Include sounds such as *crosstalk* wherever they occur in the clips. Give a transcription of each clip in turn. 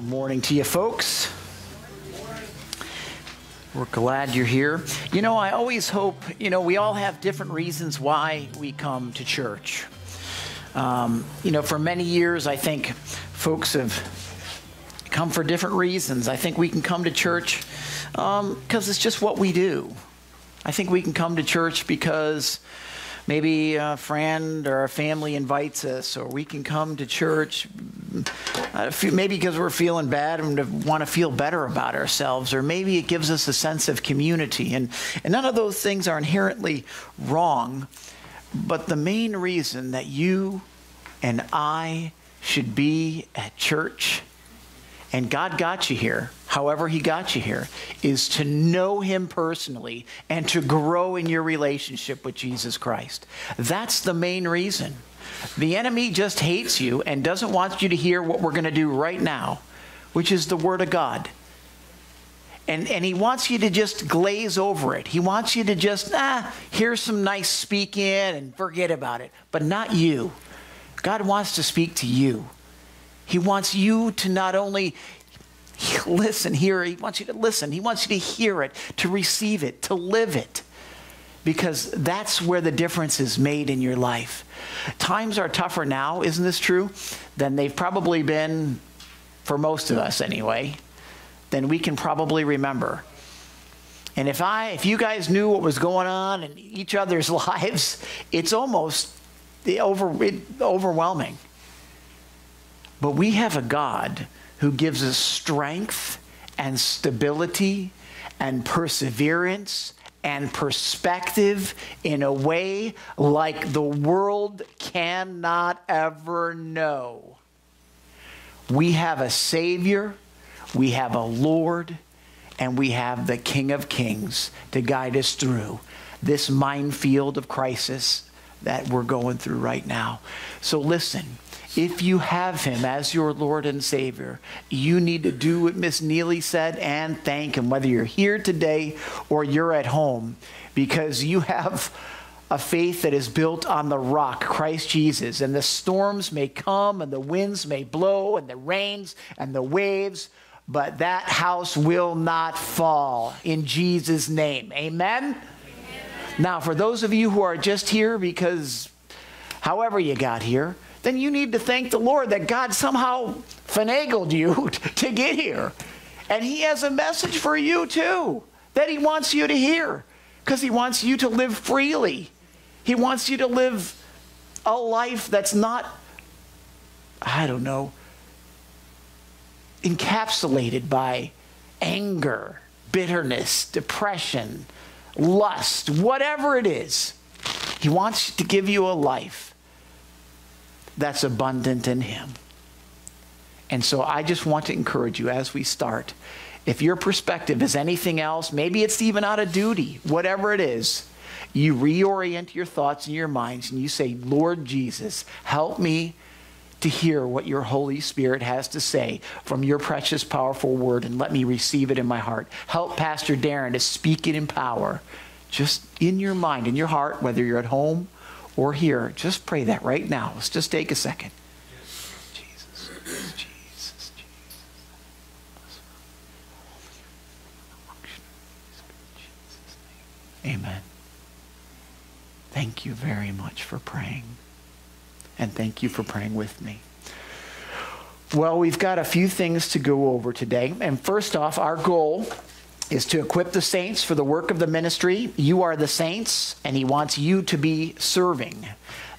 Good morning to you, folks. We're glad you're here. You know, I always hope, you know, we all have different reasons why we come to church. Um, you know, for many years, I think folks have come for different reasons. I think we can come to church because um, it's just what we do. I think we can come to church because maybe a friend or a family invites us, or we can come to church uh, maybe because we're feeling bad and want to feel better about ourselves, or maybe it gives us a sense of community. And, and none of those things are inherently wrong, but the main reason that you and I should be at church and God got you here, however, He got you here, is to know Him personally and to grow in your relationship with Jesus Christ. That's the main reason. The enemy just hates you and doesn't want you to hear what we're going to do right now, which is the Word of God. And, and he wants you to just glaze over it. He wants you to just, ah, here's some nice speaking and forget about it. But not you. God wants to speak to you. He wants you to not only listen, hear, he wants you to listen. He wants you to hear it, to receive it, to live it. Because that's where the difference is made in your life. Times are tougher now, isn't this true? Than they've probably been for most of us anyway, than we can probably remember. And if I if you guys knew what was going on in each other's *laughs* lives, it's almost over, it, overwhelming. But we have a God who gives us strength and stability and perseverance and perspective in a way like the world cannot ever know. We have a Savior, we have a Lord, and we have the King of Kings to guide us through this minefield of crisis that we're going through right now. So listen. If you have him as your Lord and Savior, you need to do what Miss Neely said and thank him, whether you're here today or you're at home, because you have a faith that is built on the rock, Christ Jesus. And the storms may come, and the winds may blow, and the rains and the waves, but that house will not fall in Jesus' name. Amen? Amen? Now, for those of you who are just here because however you got here, then you need to thank the Lord that God somehow finagled you *laughs* to get here. And He has a message for you too that He wants you to hear because He wants you to live freely. He wants you to live a life that's not, I don't know, encapsulated by anger, bitterness, depression, lust, whatever it is. He wants to give you a life that's abundant in Him. And so I just want to encourage you as we start. If your perspective is anything else, maybe it's even out of duty, whatever it is, you reorient your thoughts and your minds and you say, Lord Jesus, help me to hear what your Holy Spirit has to say from your precious, powerful word and let me receive it in my heart. Help Pastor Darin to speak it in power, just in your mind, in your heart, whether you're at home or here, just pray that right now. Let's just take a second. Jesus, Jesus, Jesus. Amen. Thank you very much for praying. And thank you for praying with me. Well, we've got a few things to go over today. And first off, our goal is to equip the saints for the work of the ministry. You are the saints, and He wants you to be serving.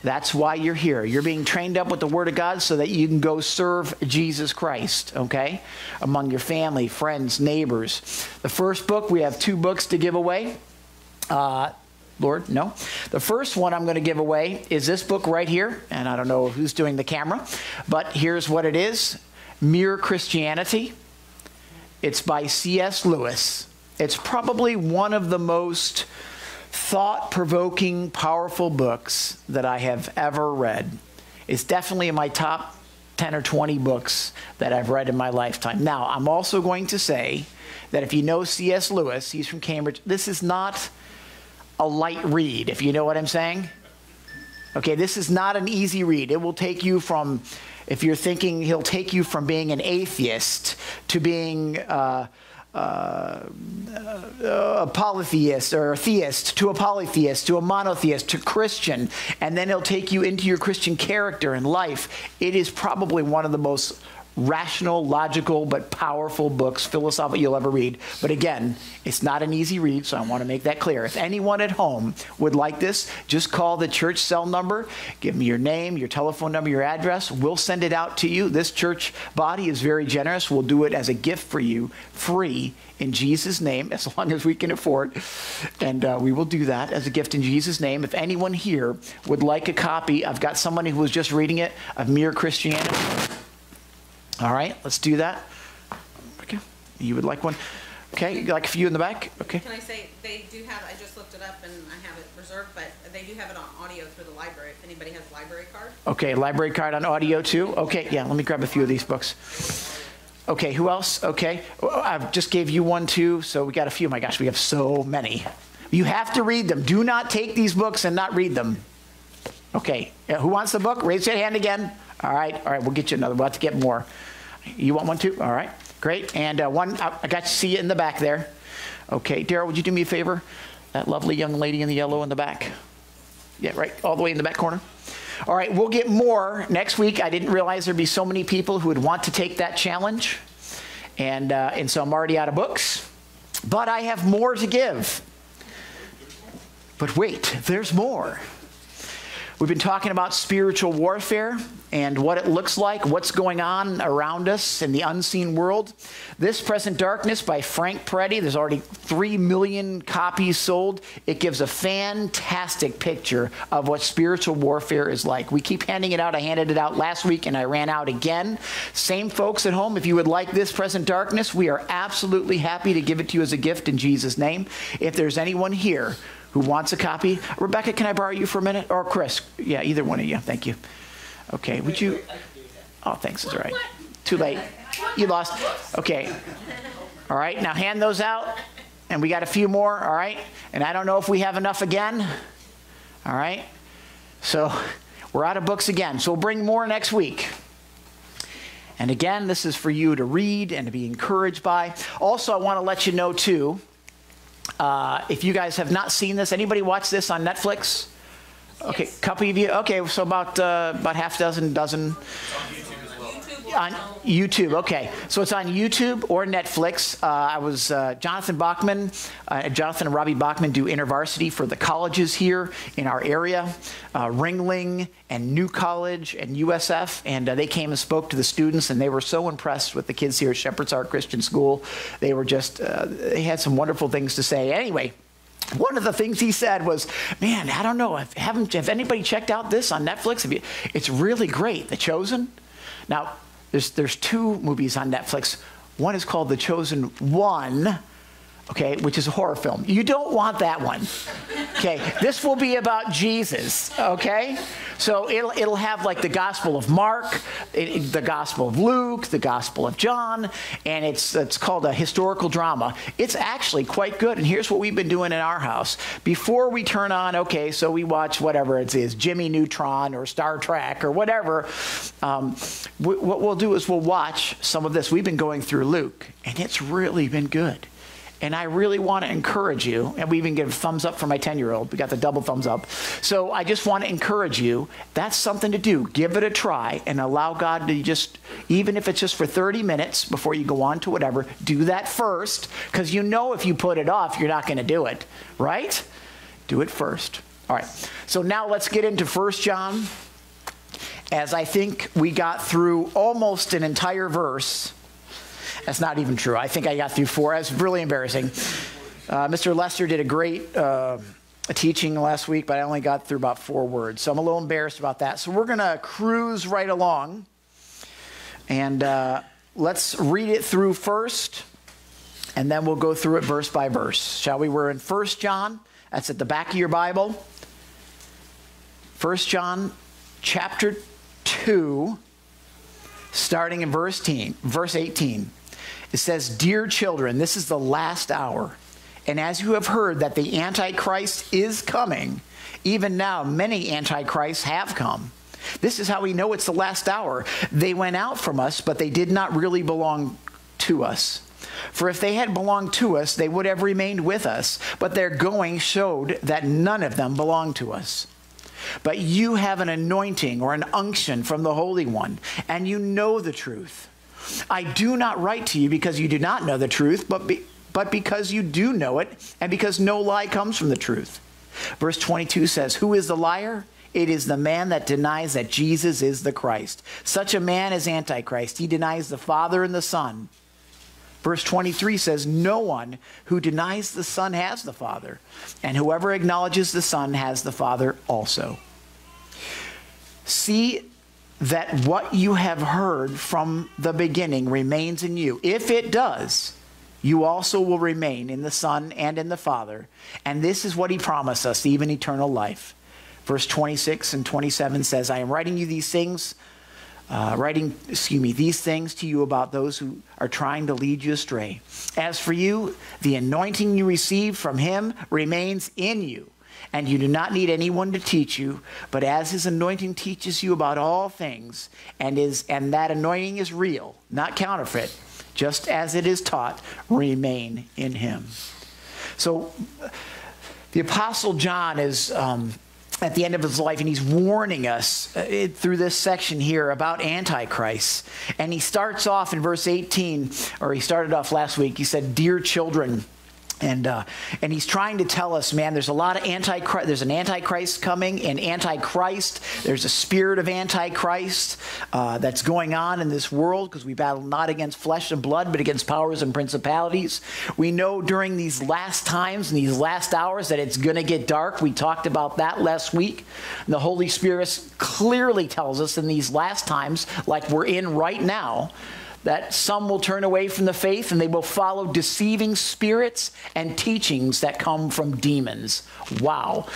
That's why you're here. You're being trained up with the Word of God so that you can go serve Jesus Christ, okay? Among your family, friends, neighbors. The first book, we have two books to give away. Uh, Lord, no. The first one I'm going to give away is this book right here, and I don't know who's doing the camera, but here's what it is Mere Christianity it's by C.S. Lewis. It's probably one of the most thought provoking, powerful books that I have ever read. It's definitely in my top 10 or 20 books that I've read in my lifetime. Now, I'm also going to say that if you know C.S. Lewis, he's from Cambridge, this is not a light read, if you know what I'm saying. Okay, this is not an easy read. It will take you from if you're thinking he'll take you from being an atheist to being uh, uh, a polytheist or a theist to a polytheist to a monotheist to Christian, and then he'll take you into your Christian character and life. It is probably one of the most rational, logical, but powerful books, philosophical, you'll ever read. But again, it's not an easy read, so I want to make that clear. If anyone at home would like this, just call the church cell number, give me your name, your telephone number, your address. We'll send it out to you. This church body is very generous. We'll do it as a gift for you, free, in Jesus' name, *laughs* as long as we can afford. And uh, we will do that as a gift in Jesus' name. If anyone here would like a copy, I've got somebody who was just reading it of Mere Christianity. All right, let's do that. Okay, you would like one? Okay, like a few in the back? Okay. Can I say, they do have, I just looked it up and I have it reserved, but they do have it on audio through the library, if anybody has a library card. Okay, library card on audio too? Okay, yeah, let me grab a few of these books. Okay, who else? Okay, oh, I just gave you one too, so we got a few. My gosh, we have so many. You have to read them. Do not take these books and not read them. Okay, yeah, who wants the book? Raise your hand again. All right, all right, we'll get you another. We'll have to get more. You want one too? All right, great. And uh, one, I got to see you in the back there. Okay, Daryl, would you do me a favor? That lovely young lady in the yellow in the back. Yeah, right, all the way in the back corner. All right, we'll get more next week. I didn't realize there'd be so many people who would want to take that challenge. And, uh, and so I'm already out of books. But I have more to give. But wait, there's more. We've been talking about spiritual warfare and what it looks like, what's going on around us in the unseen world. This Present Darkness by Frank Peretti, there's already 3 million copies sold. It gives a fantastic picture of what spiritual warfare is like. We keep handing it out. I handed it out last week and I ran out again. Same folks at home, if you would like this Present Darkness, we are absolutely happy to give it to you as a gift in Jesus' name. If there's anyone here who wants a copy. Rebecca, can I borrow you for a minute? Or Chris? Yeah, either one of you. Thank you. Okay, would you? Oh, thanks. It's all right. Too late. You lost. Okay. All right, now hand those out. And we got a few more, all right? And I don't know if we have enough again. All right? So we're out of books again. So we'll bring more next week. And again, this is for you to read and to be encouraged by. Also, I want to let you know, too, uh, if you guys have not seen this, anybody watch this on Netflix? Okay, yes. couple of you. Okay, so about uh, about half a dozen, dozen on YouTube. Okay, so it's on YouTube or Netflix. Uh, I was uh, Jonathan Bachman, uh, Jonathan and Robbie Bachman do InterVarsity for the colleges here in our area, uh, Ringling and New College and USF, and uh, they came and spoke to the students, and they were so impressed with the kids here at Shepherd's Heart Christian School. They were just uh, they had some wonderful things to say. Anyway. One of the things he said was, "Man, I don't know. Haven't have anybody checked out this on Netflix? You, it's really great. The Chosen." Now, there's, there's two movies on Netflix. One is called The Chosen One, okay, which is a horror film. You don't want that one. Okay, this will be about Jesus, okay? So it'll, it'll have like the Gospel of Mark, it, the Gospel of Luke, the Gospel of John, and it's, it's called a historical drama. It's actually quite good, and here's what we've been doing in our house. Before we turn on, okay, so we watch whatever it is, Jimmy Neutron or Star Trek or whatever, um, we, what we'll do is we'll watch some of this. We've been going through Luke, and it's really been good. And I really want to encourage you, and we even give thumbs up for my 10 year old. We got the double thumbs up. So I just want to encourage you. That's something to do. Give it a try and allow God to just, even if it's just for 30 minutes before you go on to whatever, do that first. Because you know if you put it off, you're not going to do it, right? Do it first. All right. So now let's get into 1 John. As I think we got through almost an entire verse that's not even true. I think I got through four. That's really embarrassing. Uh, Mr. Lester did a great uh, teaching last week, but I only got through about four words. So I'm a little embarrassed about that. So we're going to cruise right along. And uh, let's read it through first, and then we'll go through it verse by verse. Shall we? We're in 1 John. That's at the back of your Bible. 1 John chapter 2, starting in verse, teen, verse 18. It says, Dear children, this is the last hour. And as you have heard that the Antichrist is coming, even now many Antichrists have come. This is how we know it's the last hour. They went out from us, but they did not really belong to us. For if they had belonged to us, they would have remained with us, but their going showed that none of them belonged to us. But you have an anointing or an unction from the Holy One, and you know the truth. I do not write to you because you do not know the truth, but, be, but because you do know it, and because no lie comes from the truth. Verse 22 says, Who is the liar? It is the man that denies that Jesus is the Christ. Such a man is Antichrist. He denies the Father and the Son. Verse 23 says, No one who denies the Son has the Father, and whoever acknowledges the Son has the Father also. See that what you have heard from the beginning remains in you. If it does, you also will remain in the Son and in the Father. And this is what he promised us, even eternal life. Verse 26 and 27 says, I am writing you these things uh, writing, excuse me, these things to you about those who are trying to lead you astray. As for you, the anointing you received from him remains in you, and you do not need anyone to teach you, but as his anointing teaches you about all things, and is and that anointing is real, not counterfeit, just as it is taught, remain in him. So the apostle John is um, at the end of his life, and he's warning us uh, through this section here about Antichrist. And he starts off in verse 18, or he started off last week, he said, Dear children, and uh, and he's trying to tell us, man, there's a lot of antichrist. There's an antichrist coming, and antichrist. There's a spirit of antichrist uh, that's going on in this world because we battle not against flesh and blood, but against powers and principalities. We know during these last times and these last hours that it's going to get dark. We talked about that last week. The Holy Spirit clearly tells us in these last times, like we're in right now that some will turn away from the faith and they will follow deceiving spirits and teachings that come from demons. Wow.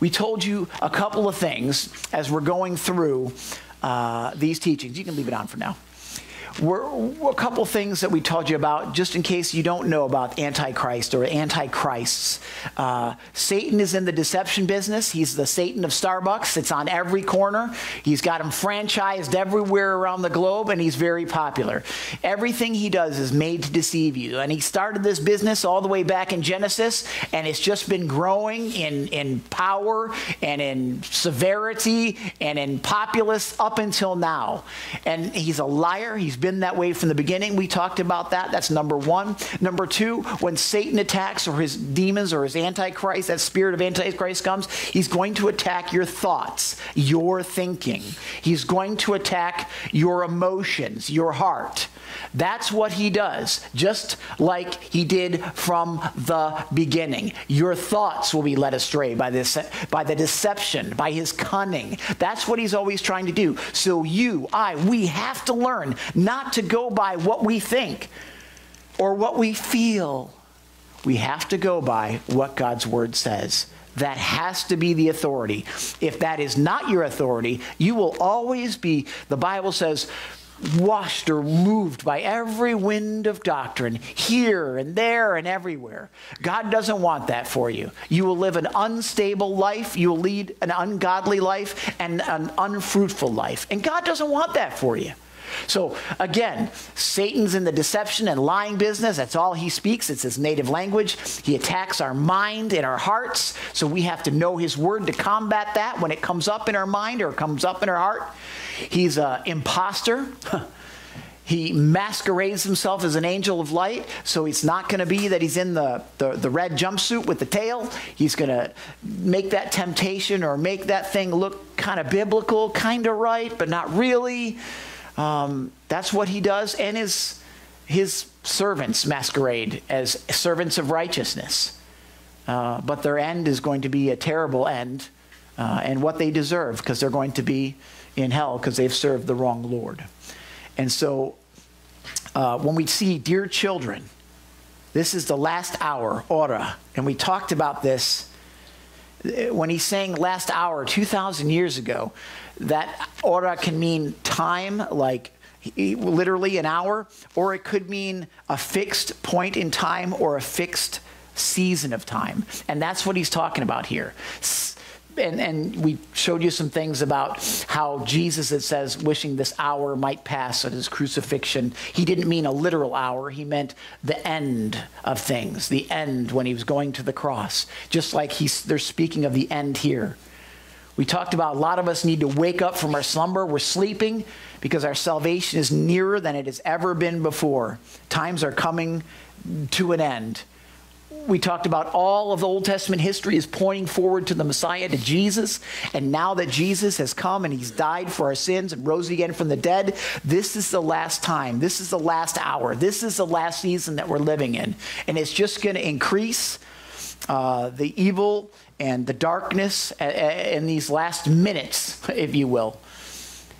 We told you a couple of things as we're going through uh, these teachings. You can leave it on for now we're, a couple things that we told you about, just in case you don't know about Antichrist or Antichrists. Uh, Satan is in the deception business. He's the Satan of Starbucks. It's on every corner. He's got him franchised everywhere around the globe, and he's very popular. Everything he does is made to deceive you. And he started this business all the way back in Genesis, and it's just been growing in, in power and in severity and in populace up until now. And he's a liar. He's been that way from the beginning. We talked about that. That's number one. Number two, when Satan attacks or his demons or his antichrist, that spirit of antichrist comes, he's going to attack your thoughts, your thinking. He's going to attack your emotions, your heart. That's what he does, just like he did from the beginning. Your thoughts will be led astray by this by the deception, by his cunning. That's what he's always trying to do. So you, I, we have to learn not to go by what we think or what we feel. We have to go by what God's word says. That has to be the authority. If that is not your authority, you will always be, the Bible says, washed or moved by every wind of doctrine here and there and everywhere. God doesn't want that for you. You will live an unstable life, you will lead an ungodly life and an unfruitful life. And God doesn't want that for you. So again, Satan's in the deception and lying business. That's all he speaks. It's his native language. He attacks our mind and our hearts. So we have to know his word to combat that when it comes up in our mind or comes up in our heart. He's an impostor. *laughs* He masquerades himself as an angel of light, so it's not going to be that he's in the, the, the, red jumpsuit with the tail. He's going to make that temptation or make that thing look kind of biblical, kind of right, but not really. Um, that's what he does, and his, his servants masquerade as servants of righteousness. Uh, but their end is going to be a terrible end, uh, and what they deserve, because they're going to be in hell because they've served the wrong Lord. And so uh, when we see dear children, this is the last hour, ora, and we talked about this when he's saying last hour 2,000 years ago, that hora can mean time, like literally an hour, or it could mean a fixed point in time or a fixed season of time. And that's what he's talking about here and, and we showed you some things about how Jesus, it says, wishing this hour might pass at his crucifixion. He didn't mean a literal hour, he meant the end of things, the end when he was going to the cross. Just like he's, they're speaking of the end here. We talked about a lot of us need to wake up from our slumber. We're sleeping because our salvation is nearer than it has ever been before. Times are coming to an end we talked about all of the Old Testament history is pointing forward to the Messiah, to Jesus. And now that Jesus has come and he's died for our sins and rose again from the dead, this is the last time. This is the last hour. This is the last season that we're living in. And it's just going to increase uh, the evil and the darkness in these last minutes, if you will.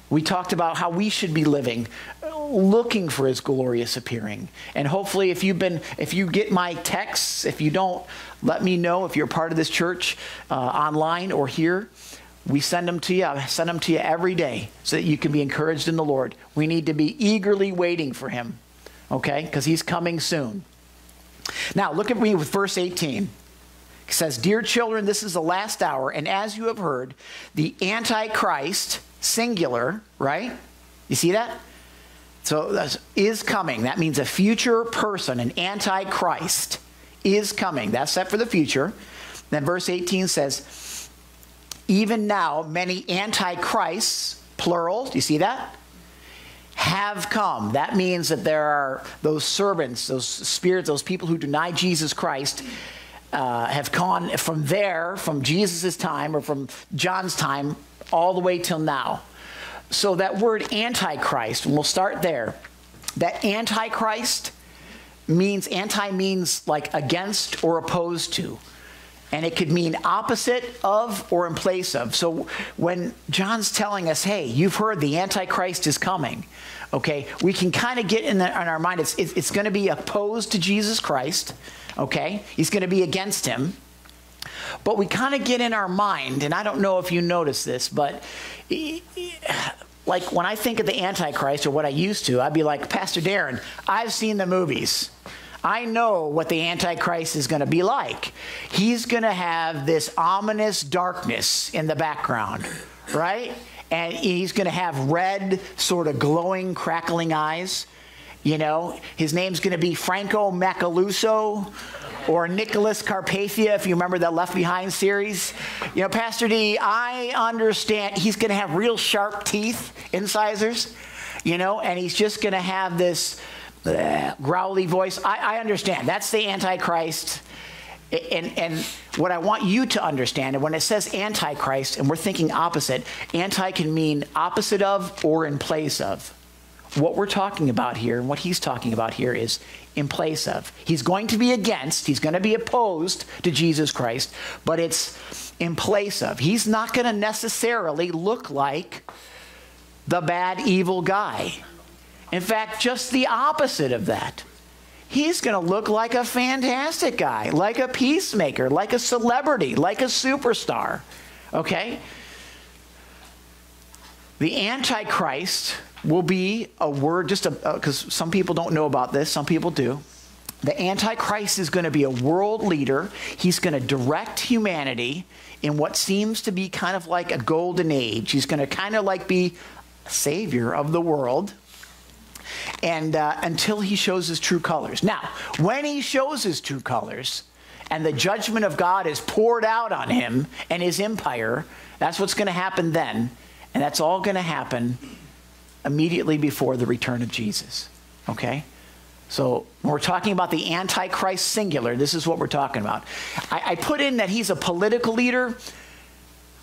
We talked about how we should be living, looking for his glorious appearing. And hopefully if you've been if you get my texts, if you don't, let me know if you're part of this church uh, online or here. We send them to you. I send them to you every day so that you can be encouraged in the Lord. We need to be eagerly waiting for him, okay? Because he's coming soon. Now, look at me with verse 18. Says, Dear children, this is the last hour, and as you have heard, the Antichrist singular, right? You see that? So is coming. That means a future person, an antichrist is coming. That's set for the future. Then verse 18 says, even now many antichrists, plural, do you see that? Have come. That means that there are those servants, those spirits, those people who deny Jesus Christ. Uh, have gone from there, from Jesus' time or from John's time, all the way till now. So that word antichrist, and we'll start there. That antichrist means anti means like against or opposed to. And it could mean opposite of or in place of. So when John's telling us, hey, you've heard the Antichrist is coming, okay, we can kind of get in, the, in, our mind, it's, it's going to be opposed to Jesus Christ, okay? He's going to be against him. But we kind of get in our mind, and I don't know if you notice this, but like when I think of the Antichrist or what I used to, I'd be like, Pastor Darin, I've seen the movies. I know what the Antichrist is going to be like. He's going to have this ominous darkness in the background, right? And he's going to have red, sort of glowing, crackling eyes. You know, his name's going to be Franco Macalousso or Nicholas Carpathia, if you remember that Left Behind series. You know, Pastor D, I understand he's going to have real sharp teeth, incisors, you know, and he's just going to have this uh, growly voice. I, I understand. That's the Antichrist. And, and what I want you to understand, and when it says Antichrist, and we're thinking opposite, anti can mean opposite of or in place of what we're talking about here and what he's talking about here is in place of. He's going to be against, he's going to be opposed to Jesus Christ, but it's in place of. He's not going to necessarily look like the bad, evil guy. In fact, just the opposite of that. He's going to look like a fantastic guy, like a peacemaker, like a celebrity, like a superstar. Okay? The Antichrist will be a word, just because uh, some people don't know about this, some people do. The Antichrist is going to be a world leader. He's going to direct humanity in what seems to be kind of like a golden age. He's going to kind of like be a savior of the world. And uh, until he shows his true colors. Now, when he shows his true colors and the judgment of God is poured out on him and his empire, that's what's going to happen then. And that's all going to happen immediately before the return of Jesus. Okay? So when we're talking about the Antichrist singular, this is what we're talking about. I, I, put in that he's a political leader,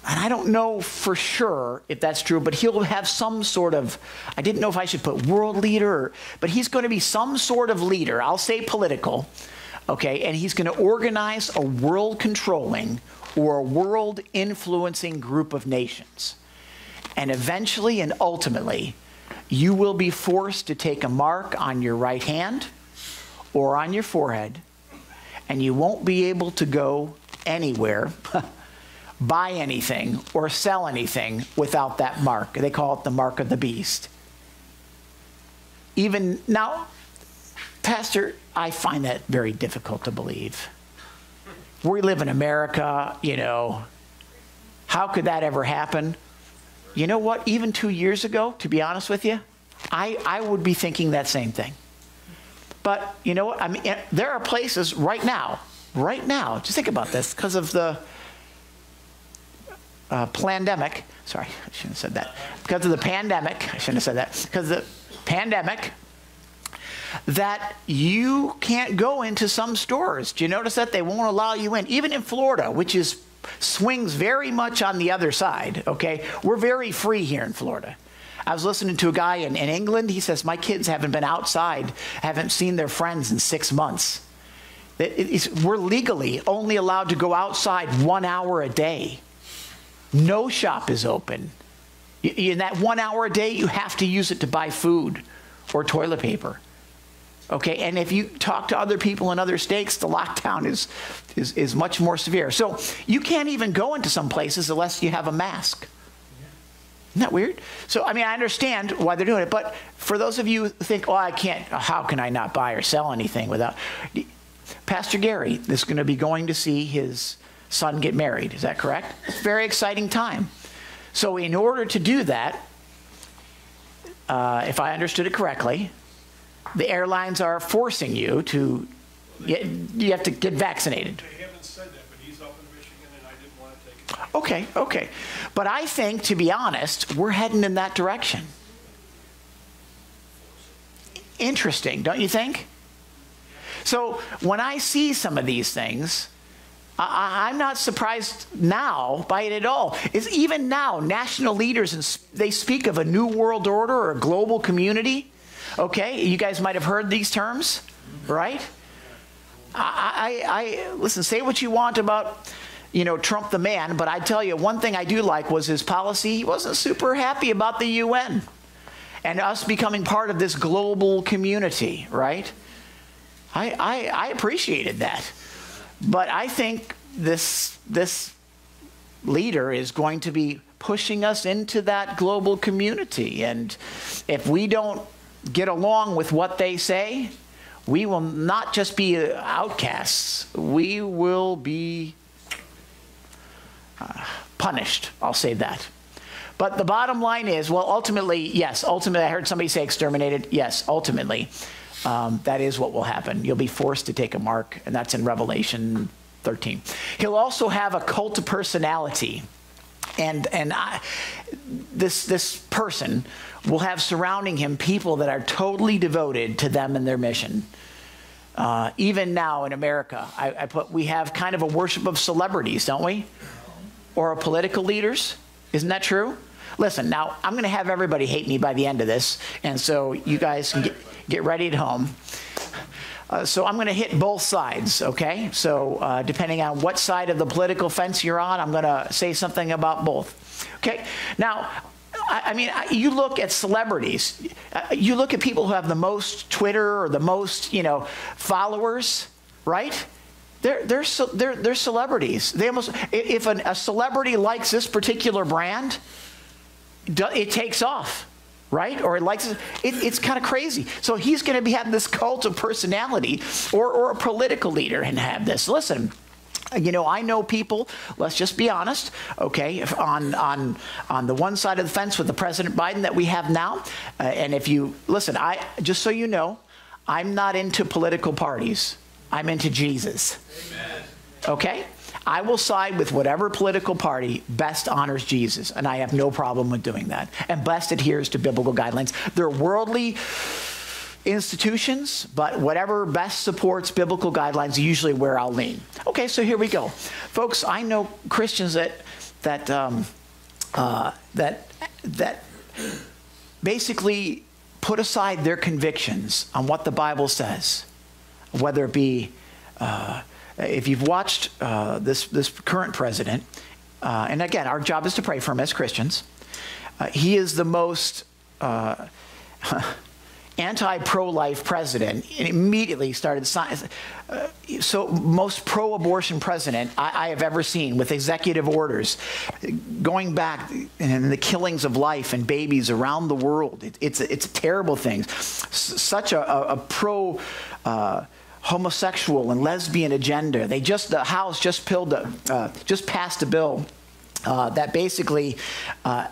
and I don't know for sure if that's true, but he'll have some sort of, I didn't know if I should put world leader, or, but he's going to be some sort of leader. I'll say political, okay? And he's going to organize a world controlling or a world influencing group of nations. And eventually and ultimately, you will be forced to take a mark on your right hand or on your forehead, and you won't be able to go anywhere, *laughs* buy anything, or sell anything without that mark. They call it the mark of the beast. Even now, Pastor, I find that very difficult to believe. We live in America, you know, How could that ever happen? You know what? Even two years ago, to be honest with you, I, I would be thinking that same thing. But you know what? I mean, eh, there are places right now, right now, just think about this, because of the uh, pandemic. Sorry, I shouldn't have said that. Because of the pandemic, I shouldn't have said that. Because of the pandemic, that you can't go into some stores. Do you notice that they won't allow you in, even in Florida, which is swings very much on the other side. Okay, we're very free here in Florida. I was listening to a guy in, in England. He says, My kids haven't been outside, haven't seen their friends in six months. It, we're legally only allowed to go outside one hour a day. No shop is open. In that one hour a day, you have to use it to buy food or toilet paper. Okay, and if you talk to other people in other states, the lockdown is, is, is much more severe. So you can't even go into some places unless you have a mask. Isn't that weird? So, I mean, I understand why they're doing it, but for those of you who think, oh, I can't, how can I not buy or sell anything without. Pastor Gary is going to be going to see his son get married. Is that correct? Very exciting time. So, in order to do that, uh, if I understood it correctly, the airlines are forcing you to, you have to get vaccinated. They haven't said that, but he's up in Michigan and I didn't want to take it. Okay, okay. But I think, to be honest, we're heading in that direction. Interesting, don't you think? So when I see some of these things, I, am not surprised now by it at all. Is even now, national leaders and they speak of a new world order or a global community. Okay, you guys might have heard these terms, right? I, I, I listen. Say what you want about, you know, Trump the man, but I tell you one thing I do like was his policy. He wasn't super happy about the UN and us becoming part of this global community, right? I, I, I appreciated that, but I think this this leader is going to be pushing us into that global community, and if we don't get along with what they say, we will not just be outcasts, we will be uh, punished. I'll say that. But the bottom line is well, ultimately, yes, ultimately, I heard somebody say exterminated. Yes, ultimately, um, that is what will happen. You'll be forced to take a mark, and that's in Revelation 13. He'll also have a cult of personality. And, and I, this, this person will have surrounding him people that are totally devoted to them and their mission. Uh, even now in America, I, I, put we have kind of a worship of celebrities, don't we? Or political leaders. Isn't that true? Listen, now I'm going to have everybody hate me by the end of this, and so you guys can get, get ready at home. Uh, so I'm going to hit both sides, okay? So uh, depending on what side of the political fence you're on, I'm going to say something about both. Okay? Now, I, mean, you look at celebrities. Uh, you look at people who have the most Twitter or the most, you know, followers, right? They're, they're, they're, they're celebrities. They almost, if an, a celebrity likes this particular brand, it takes off, right? Or it likes it, it's kind of crazy. So he's going to be having this cult of personality, or, or a political leader and have this. Listen, you know, I know people, let's just be honest, okay, on, on, on the one side of the fence with the President Biden that we have now. Uh, and if you, listen, I, just so you know, I'm not into political parties. I'm into Jesus. Amen. Okay? I will side with whatever political party best honors Jesus, and I have no problem with doing that, and best adheres to biblical guidelines. They're worldly institutions, but whatever best supports biblical guidelines is usually where I'll lean. Okay, so here we go, folks. I know Christians that that um, uh, that that basically put aside their convictions on what the Bible says, whether it be. Uh, if you've watched uh, this, this current president, uh, and again, our job is to pray for him as Christians, uh, he is the most uh, *laughs* anti pro life president and immediately started uh, so most pro abortion president I, I, have ever seen with executive orders going back and the killings of life and babies around the world. It, it's, it's terrible thing. S- such a, a, a pro. Homosexual and lesbian agenda. They just the House just, pilled, uh, just passed a bill uh, that basically uh,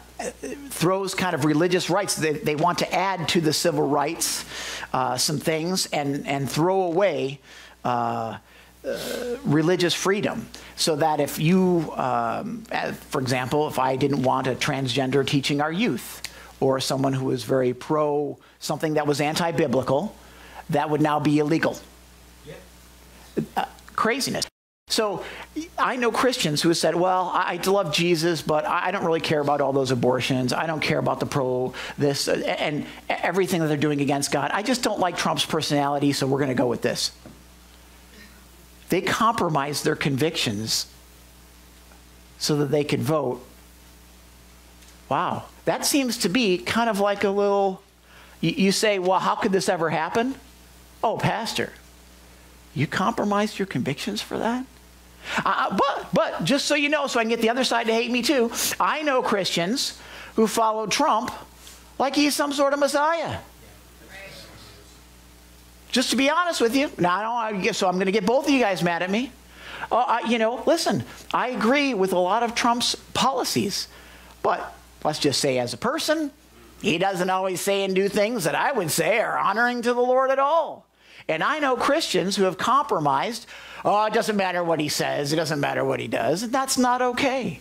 throws kind of religious rights. They, they, want to add to the civil rights uh, some things and, and throw away uh, uh, religious freedom. So that if you, um, for example, if I didn't want a transgender teaching our youth, or someone who was very pro something that was anti biblical, that would now be illegal. Uh, craziness. So I know Christians who have said, well, I love Jesus, but I don't really care about all those abortions. I don't care about the pro this uh, and everything that they're doing against God. I just don't like Trump's personality, so we're going to go with this. They compromise their convictions so that they could vote. Wow. That seems to be kind of like a little, you say, well, how could this ever happen? Oh, Pastor, you compromised your convictions for that? Uh, but, but just so you know, so I can get the other side to hate me too, I know Christians who follow Trump like he's some sort of Messiah. Just to be honest with you, now I guess so I'm going to get both of you guys mad at me. Uh, I, you know, listen, I agree with a lot of Trump's policies, but let's just say as a person, he doesn't always say and do things that I would say are honoring to the Lord at all. And I know Christians who have compromised. Oh, it doesn't matter what he says, it doesn't matter what he does. And that's not okay.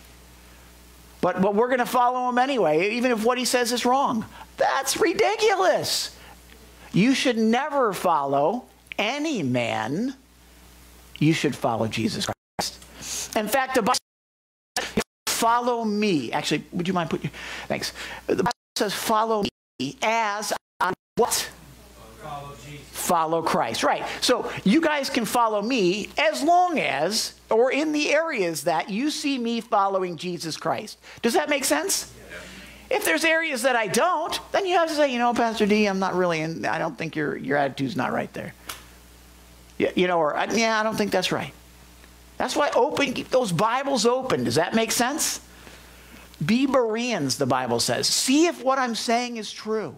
But, but we're going to follow him anyway, even if what he says is wrong. That's ridiculous. You should never follow any man. You should follow Jesus Christ. In fact, the Bible says, follow me. Actually, would you mind putting your, thanks. The Bible says, follow me as I what? Follow, follow Christ. Right. So you guys can follow me as long as, or in the areas that you see me following Jesus Christ. Does that make sense? If there's areas that I don't, then you have to say, you know, Pastor D, I'm not really in, I don't think your, your attitude's not right there. Yeah, you know, or, yeah, I don't think that's right. That's why open, keep those Bibles open. Does that make sense? Be Bereans, the Bible says. See if what I'm saying is true.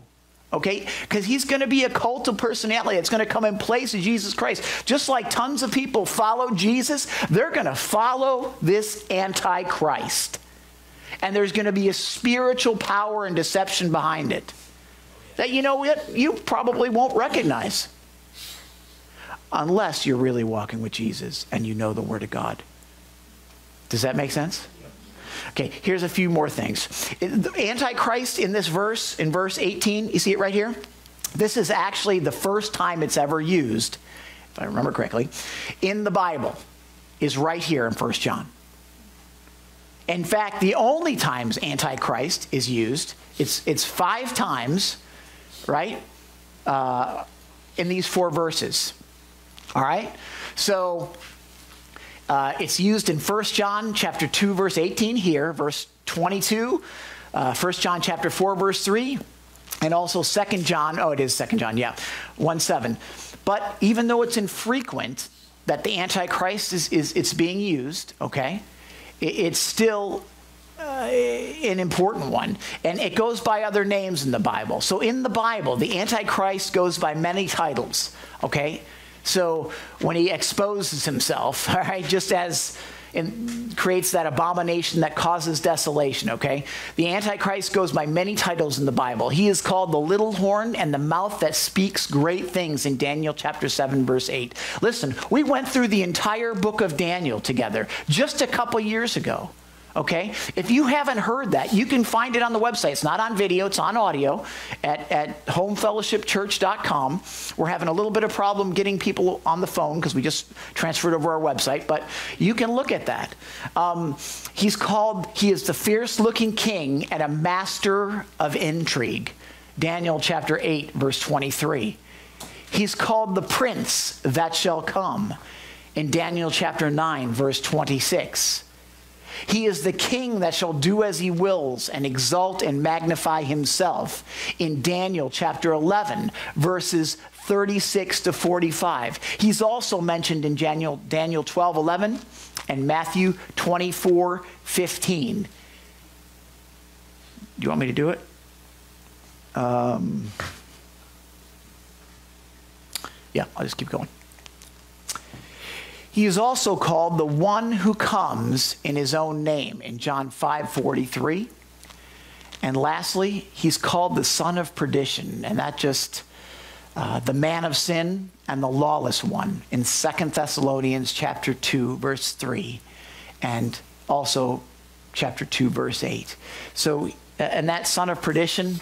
Okay? Because he's going to be a cult of personality. It's going to come in place of Jesus Christ. Just like tons of people follow Jesus, they're going to follow this Antichrist. And there's going to be a spiritual power and deception behind it that you know what you probably won't recognize unless you're really walking with Jesus and you know the Word of God. Does that make sense? Okay, here's a few more things. Antichrist in this verse, in verse 18, you see it right here? This is actually the first time it's ever used, if I remember correctly, in the Bible, is right here in 1 John. In fact, the only times Antichrist is used, it's, it's five times, right, uh, in these four verses. All right? So uh, it's used in 1 John chapter 2, verse 18 here, verse 22, uh, 1 John chapter 4, verse 3, and also 2 John, oh, it is 2 John, yeah, 1 7. But even though it's infrequent that the Antichrist is, is it's being used, okay, it, it's still uh, an important one. And it goes by other names in the Bible. So in the Bible, the Antichrist goes by many titles, okay? So when he exposes himself, *laughs* all right, just as and creates that abomination that causes desolation, okay? The Antichrist goes by many titles in the Bible. He is called the little horn and the mouth that speaks great things in Daniel chapter 7, verse 8. Listen, we went through the entire book of Daniel together just a couple years ago. Okay? If you haven't heard that, you can find it on the website. It's not on video, it's on audio at, at homefellowshipchurch.com. We're having a little bit of problem getting people on the phone because we just transferred over our website, but you can look at that. Um, he's called, he is the fierce looking king and a master of intrigue. Daniel chapter 8, verse 23. He's called the prince that shall come in Daniel chapter 9, verse 26. He is the king that shall do as he wills and exalt and magnify himself. In Daniel chapter 11, verses 36 to 45. He's also mentioned in Daniel, Daniel 12, 11 and Matthew 24, 15. Do you want me to do it? Um, yeah, I'll just keep going. He is also called the one who comes in his own name in John 5 43. And lastly, he's called the son of perdition, and that just uh, the man of sin and the lawless one in Second Thessalonians chapter 2 verse 3 and also chapter 2 verse 8. So and that son of perdition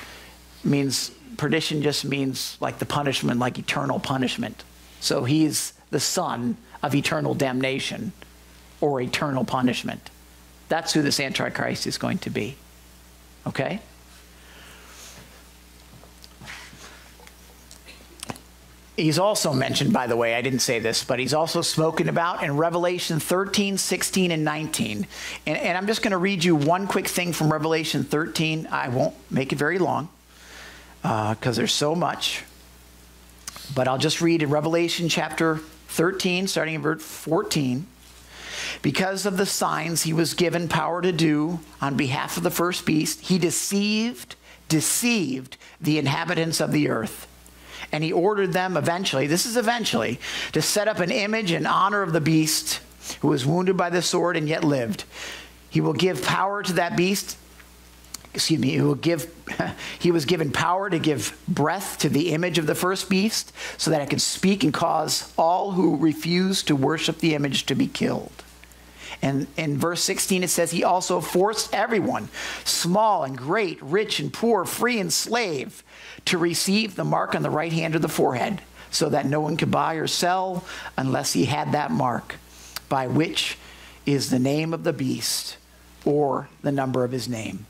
means perdition just means like the punishment like eternal punishment. So he's the son of eternal damnation or eternal punishment. That's who this antichrist is going to be. Okay? He's also mentioned, by the way, I didn't say this, but he's also spoken about in Revelation 13, 16, and 19. And, and I'm just going to read you one quick thing from Revelation 13. I won't make it very long because uh, there's so much. But I'll just read in Revelation chapter 13, starting in verse 14. Because of the signs he was given power to do on behalf of the first beast, he deceived, deceived the inhabitants of the earth and he ordered them eventually, this is eventually, to set up an image in honor of the beast who was wounded by the sword and yet lived. He will give power to that beast. Excuse me, he give *laughs* he was given power to give breath to the image of the first beast so that it could speak and cause all who refuse to worship the image to be killed. And in verse 16, it says, He also forced everyone, small and great, rich and poor, free and slave, to receive the mark on the right hand or the forehead, so that no one could buy or sell unless he had that mark, by which is the name of the beast or the number of his name.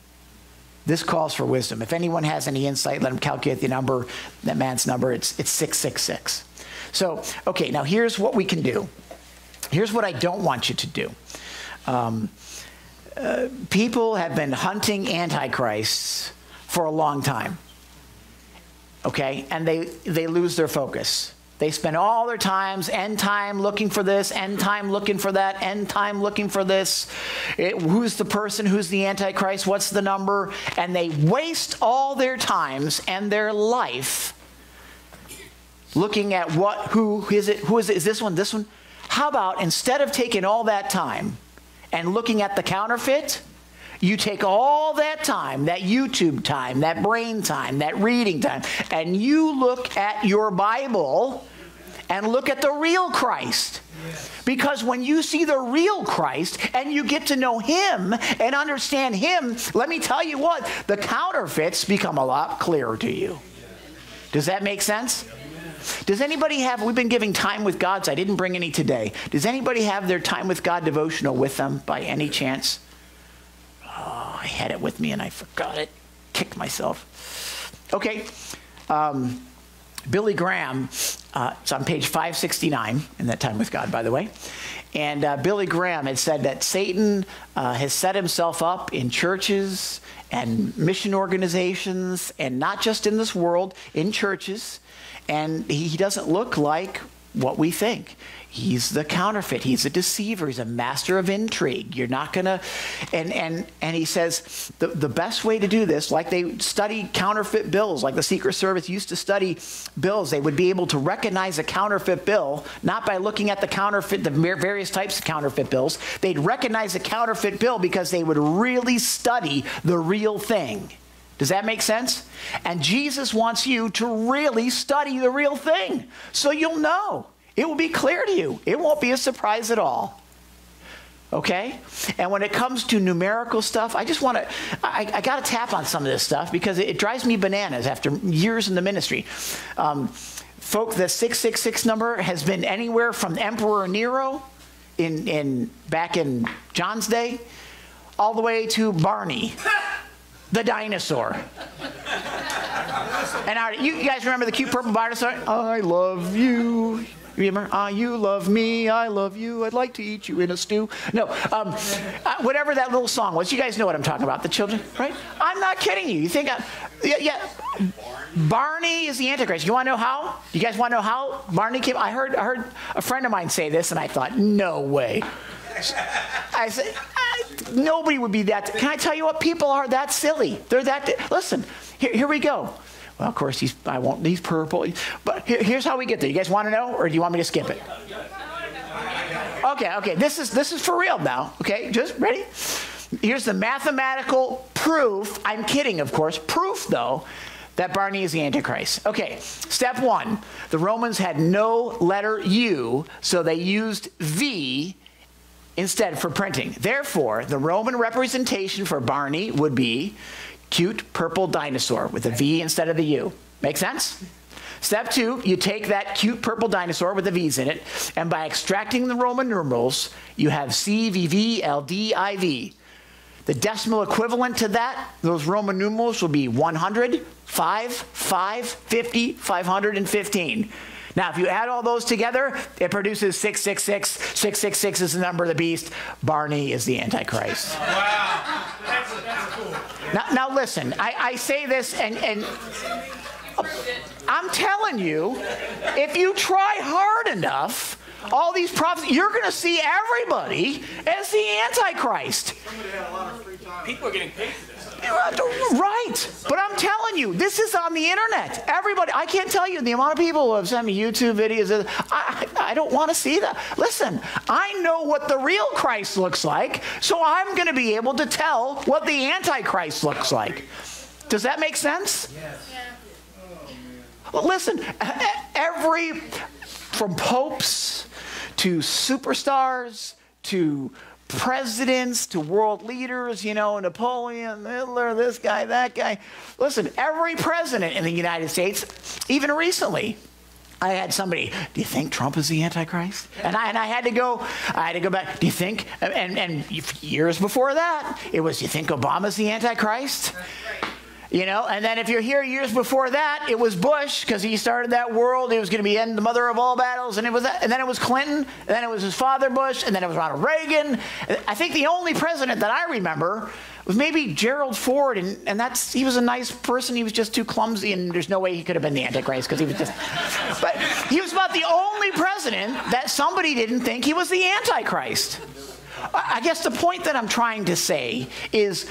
This calls for wisdom. If anyone has any insight, let him calculate the number, that man's number. It's, it's 666. So, okay, now here's what we can do. Here's what I don't want you to do. Um, uh, people have been hunting antichrists for a long time okay? And they, they lose their focus. They spend all their times, end time looking for this, end time looking for that, end time looking for this. It, who's the person? Who's the Antichrist? What's the number? And they waste all their times and their life looking at what, who is it, who is it, is this one, this one? How about instead of taking all that time and looking at the counterfeit, you take all that time, that YouTube time, that brain time, that reading time, and you look at your Bible and look at the real Christ. Because when you see the real Christ and you get to know Him and understand Him, let me tell you what, the counterfeits become a lot clearer to you. Does that make sense? Does anybody have, we've been giving time with God's, so I didn't bring any today. Does anybody have their time with God devotional with them by any chance? Oh, I had it with me and I forgot it. Kicked myself. Okay. Um, Billy Graham, uh, it's on page 569 in that time with God, by the way. And uh, Billy Graham had said that Satan uh, has set himself up in churches and mission organizations, and not just in this world, in churches. And he doesn't look like what we think. He's the counterfeit. He's a deceiver. He's a master of intrigue. You're not going to. And, and, and he says the, the best way to do this, like they study counterfeit bills, like the Secret Service used to study bills, they would be able to recognize a counterfeit bill, not by looking at the counterfeit, the various types of counterfeit bills. They'd recognize a counterfeit bill because they would really study the real thing. Does that make sense? And Jesus wants you to really study the real thing so you'll know. It will be clear to you. It won't be a surprise at all. Okay? And when it comes to numerical stuff, I just want to, I, I got to tap on some of this stuff because it, it, drives me bananas after years in the ministry. Um, folk, the 666 number has been anywhere from Emperor Nero in, in back in John's day all the way to Barney, the dinosaur. And our, you guys remember the cute purple dinosaur? I love you. Remember, ah, you love me, I love you, I'd like to eat you in a stew. No, um, uh, whatever that little song was, you guys know what I'm talking about, the children, right? I'm not kidding you. You think, I, yeah, yeah. Barney is the Antichrist. You want to know how? You guys want to know how Barney came? I heard, I heard a friend of mine say this, and I thought, no way. I said, I, nobody would be that. Can I tell you what? People are that silly. They're that. Listen, here, here we go. Well, of course, he's, I won't, he's purple. But here, here's how we get there. You guys want to know, or do you want me to skip it? Okay, okay. This is this is for real now. Okay, just ready? Here's the mathematical proof. I'm kidding, of course. Proof, though, that Barney is the Antichrist. Okay, step one. The Romans had no letter U, so they used V instead for printing. Therefore, the Roman representation for Barney would be cute purple dinosaur with a V instead of the U. Make sense? Step two, you take that cute purple dinosaur with the V's in it, and by extracting the Roman numerals, you have C, V, V, L, D, I, V. The decimal equivalent to that, those Roman numerals will be 100, 5, 5, 50, 515. Now, if you add all those together, it produces 666. 666 is the number of the beast. Barney is the Antichrist. Wow, that's, that's cool. Now, now listen, I, I say this, and, and I'm telling you, if you try hard enough, all these prophets, you're going to see everybody as the Antichrist. People are getting paid for this. Right. But I'm telling you, this is on the internet. Everybody, I can't tell you the amount of people who have sent me YouTube videos. I, I, I don't want to see that. Listen, I know what the real Christ looks like, so I'm going to be able to tell what the Antichrist looks like. Does that make sense? Yes. Well, listen, every, from popes to superstars to presidents to world leaders, you know, Napoleon, Hitler, this guy, that guy. Listen, every president in the United States, even recently, I had somebody, do you think Trump is the Antichrist? And I, and I had to go, I had to go back, do you think, and, and years before that, it was, do you think Obama's the Antichrist? You know, and then if you're here years before that, it was Bush because he started that world. He was going to be end the mother of all battles, and it was that, and then it was Clinton, and then it was his father Bush, and then it was Ronald Reagan. I think the only president that I remember was maybe Gerald Ford, and, and that's he was a nice person. He was just too clumsy, and there's no way he could have been the Antichrist because he was just. *laughs* But he was about the only president that somebody didn't think he was the Antichrist. I guess the point that I'm trying to say is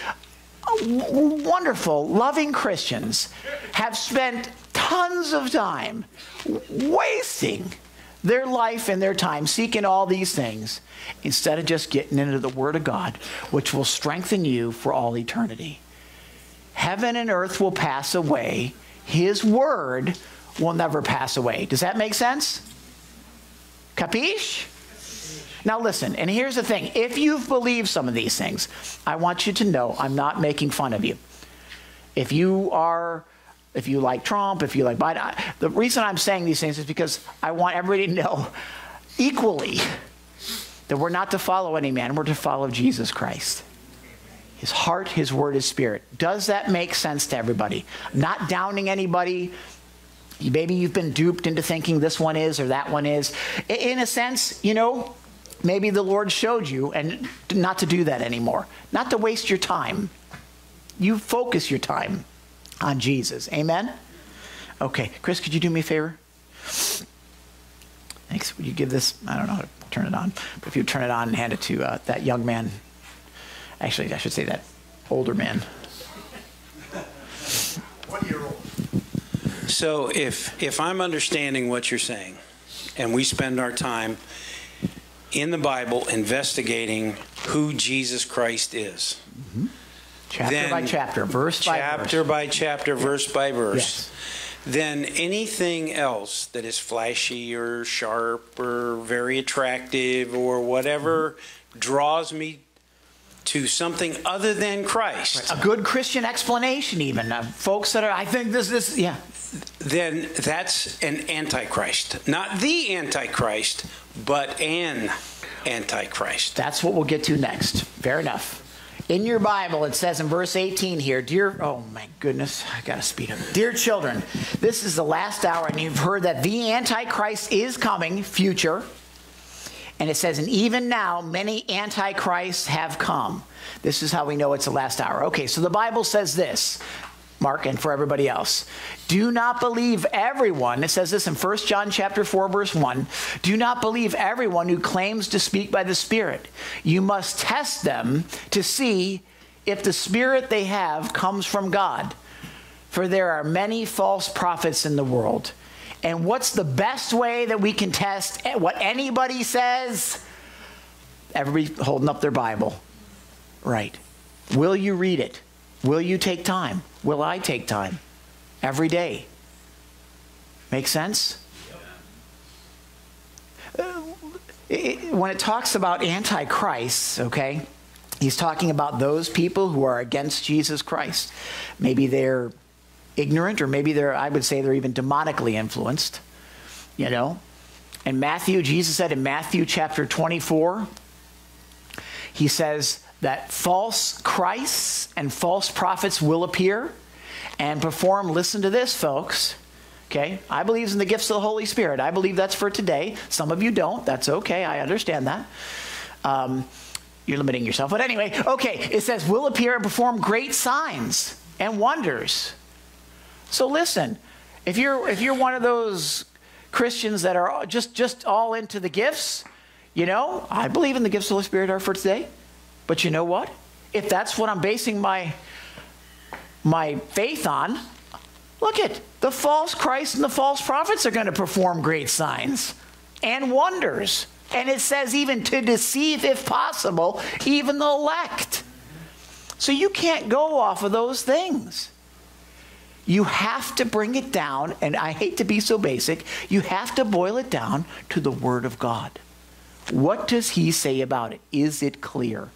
Oh, wonderful, loving Christians have spent tons of time wasting their life and their time seeking all these things instead of just getting into the Word of God, which will strengthen you for all eternity. Heaven and earth will pass away, His Word will never pass away. Does that make sense? Capiche? Now, listen, and here's the thing if you've believed some of these things, I want you to know I'm not making fun of you. If you are, if you like Trump, if you like Biden, the reason I'm saying these things is because I want everybody to know equally that we're not to follow any man, we're to follow Jesus Christ. His heart, his word, his spirit. Does that make sense to everybody? Not downing anybody. Maybe you've been duped into thinking this one is or that one is. In a sense, you know, maybe the Lord showed you and not to do that anymore, not to waste your time. You focus your time on Jesus. Amen? Okay, Chris, could you do me a favor? Thanks. Would you give this? I don't know how to turn it on, but if you turn it on and hand it to uh, that young man, actually, I should say that older man. One year old. So, if if I'm understanding what you're saying, and we spend our time in the Bible investigating who Jesus Christ is. Mm-hmm. Chapter then, by chapter, verse by chapter verse. by chapter, verse by verse. Yes. Then anything else that is flashy or sharp or very attractive or whatever mm-hmm. draws me to something other than Christ. Right. A good Christian explanation, even. Uh, folks that are, I think this, this, yeah. Then that's an antichrist. Not the antichrist, but an antichrist. That's what we'll get to next. Fair enough. In your Bible, it says in verse 18 here, Dear, oh my goodness, I gotta speed up. Dear children, this is the last hour, and you've heard that the Antichrist is coming, future. And it says, and even now, many antichrists have come. This is how we know it's the last hour. Okay, so the Bible says this Mark, and for everybody else. Do not believe everyone, it says this in 1 John chapter 4, verse 1. Do not believe everyone who claims to speak by the Spirit. You must test them to see if the Spirit they have comes from God. For there are many false prophets in the world. And what's the best way that we can test what anybody says? Everybody holding up their Bible. Right. Will you read it? Will you take time? Will I take time? Every day. Make sense? Uh, when it talks about antichrists, okay, he's talking about those people who are against Jesus Christ. Maybe they're ignorant, or maybe they're, I would say, they're even demonically influenced, you know. And Matthew, Jesus said in Matthew chapter 24, he says that false Christs and false prophets will appear and perform, listen to this, folks. Okay, I believe in the gifts of the Holy Spirit. I believe that's for today. Some of you don't. That's okay. I understand that. Um, you're limiting yourself. But anyway, okay, it says, will appear and perform great signs and wonders. So listen, if you're if you're one of those Christians that are just just all into the gifts, you know, I believe in the gifts of the Holy Spirit are for today. But you know what? If that's what I'm basing my my faith on, look at the false Christ and the false prophets are going to perform great signs and wonders. And it says even to deceive, if possible, even the elect. So you can't go off of those things. You have to bring it down, and I hate to be so basic, you have to boil it down to the Word of God. What does He say about it? Is it clear?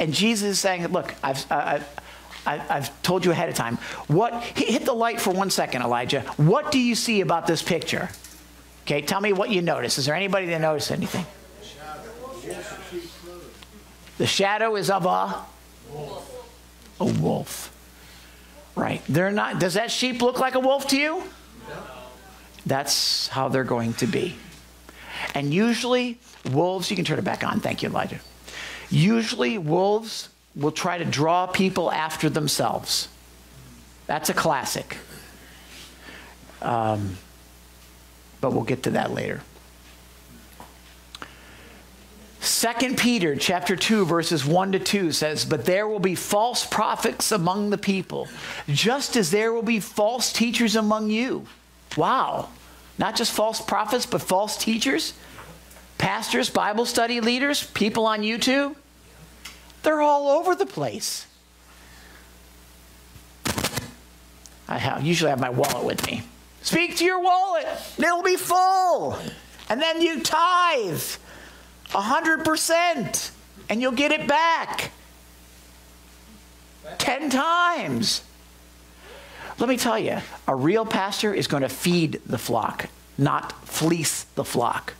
And Jesus is saying, Look, I've, I've, I've told you ahead of time. What, hit the light for one second, Elijah. What do you see about this picture? Okay, tell me what you notice. Is there anybody that noticed anything? The shadow is of a a wolf. Right. They're not does that sheep look like a wolf to you? No. That's how they're going to be. And usually wolves, you can turn it back on. Thank you, Elijah. Usually wolves will try to draw people after themselves. That's a classic. Um, but we'll get to that later. 2 Peter chapter 2 verses 1 to 2 says, "But there will be false prophets among the people, just as there will be false teachers among you." Wow. Not just false prophets, but false teachers, pastors, Bible study leaders, people on YouTube. They're all over the place. I have, usually have my wallet with me. Speak to your wallet. It'll be full. And then you tithe. 100%. And you'll get it back. 10 times. Let me tell you, a real pastor is going to feed the flock, not fleece the flock.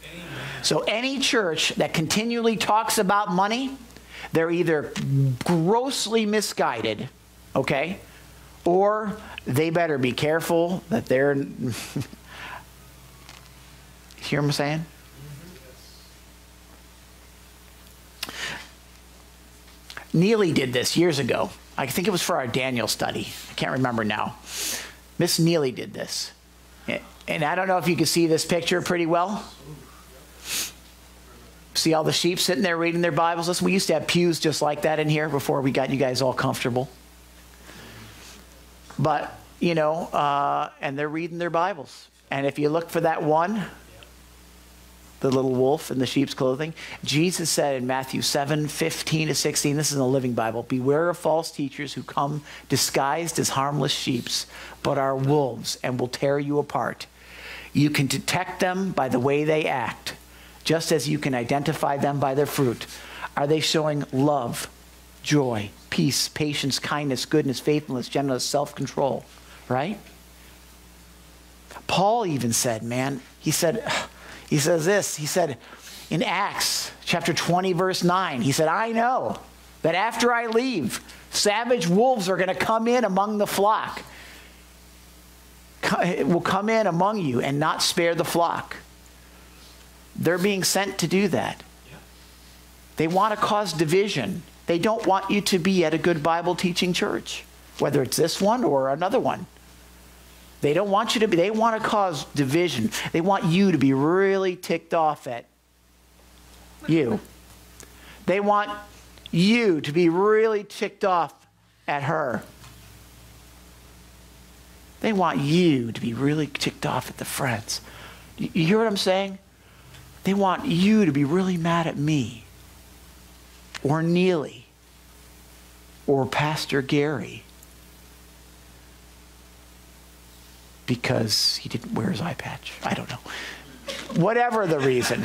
So any church that continually talks about money, they're either grossly misguided, okay? Or they better be careful that they're. *laughs* hear what I'm saying? Neely did this years ago. I think it was for our Daniel study. I can't remember now. Miss Neely did this. And I don't know if you can see this picture pretty well. See all the sheep sitting there reading their Bibles? Listen, we used to have pews just like that in here before we got you guys all comfortable. But, you know, uh, and they're reading their Bibles. And if you look for that one, the little wolf in the sheep's clothing. Jesus said in Matthew 7 15 to 16, this is in the Living Bible Beware of false teachers who come disguised as harmless sheep, but are wolves and will tear you apart. You can detect them by the way they act, just as you can identify them by their fruit. Are they showing love, joy, peace, patience, kindness, goodness, faithfulness, gentleness, self control? Right? Paul even said, man, he said, *sighs* he says this. He said in Acts chapter 20, verse 9, he said, I know that after I leave, savage wolves are going to come in among the flock. Will come in among you and not spare the flock. They're being sent to do that. They want to cause division. They don't want you to be at a good Bible teaching church, whether it's this one or another one. They don't want you to be, they want to cause division. They want you to be really ticked off at you. They want you to be really ticked off at her. They want you to be really ticked off at the friends. You hear what I'm saying? They want you to be really mad at me. or Neely or Pastor Gary because he didn't wear his eye patch. I don't know. Whatever the reason.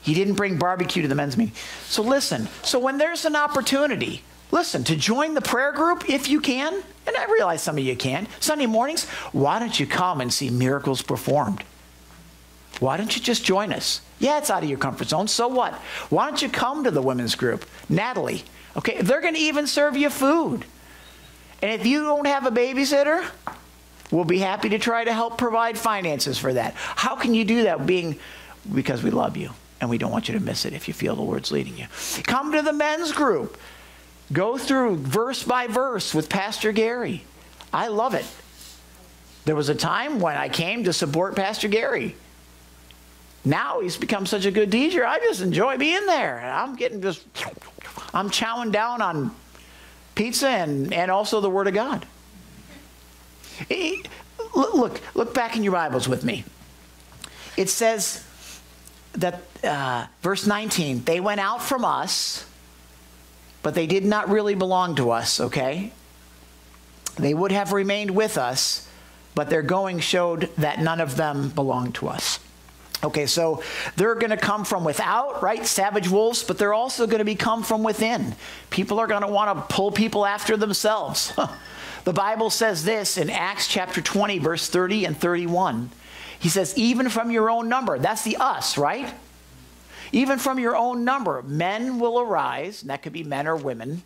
He didn't bring barbecue to the men's meeting. So listen, so when there's an opportunity, listen, to join the prayer group if you can, and I realize some of you can, Sunday mornings, why don't you come and see miracles performed? Why don't you just join us? Yeah, it's out of your comfort zone. So what? Why don't you come to the women's group? Natalie, okay, they're going to even serve you food. And if you don't have a babysitter, we'll be happy to try to help provide finances for that. How can you do that? Being because we love you and we don't want you to miss it if you feel the Lord's leading you. Come to the men's group. Go through verse by verse with Pastor Gary. I love it. There was a time when I came to support Pastor Gary. Now he's become such a good teacher. I just enjoy being there. I'm getting just, I'm chowing down on pizza and, and also the Word of God. Look, look back in your Bibles with me. It says that, uh, verse 19, they went out from us, but they did not really belong to us, okay? They would have remained with us, but their going showed that none of them belonged to us. Okay, so they're going to come from without, right? Savage wolves, but they're also going to be come from within. People are going to want to pull people after themselves. *laughs* the Bible says this in Acts chapter 20, verse 30 and 31. He says, even from your own number, that's the us, right? Even from your own number, men will arise, and that could be men or women,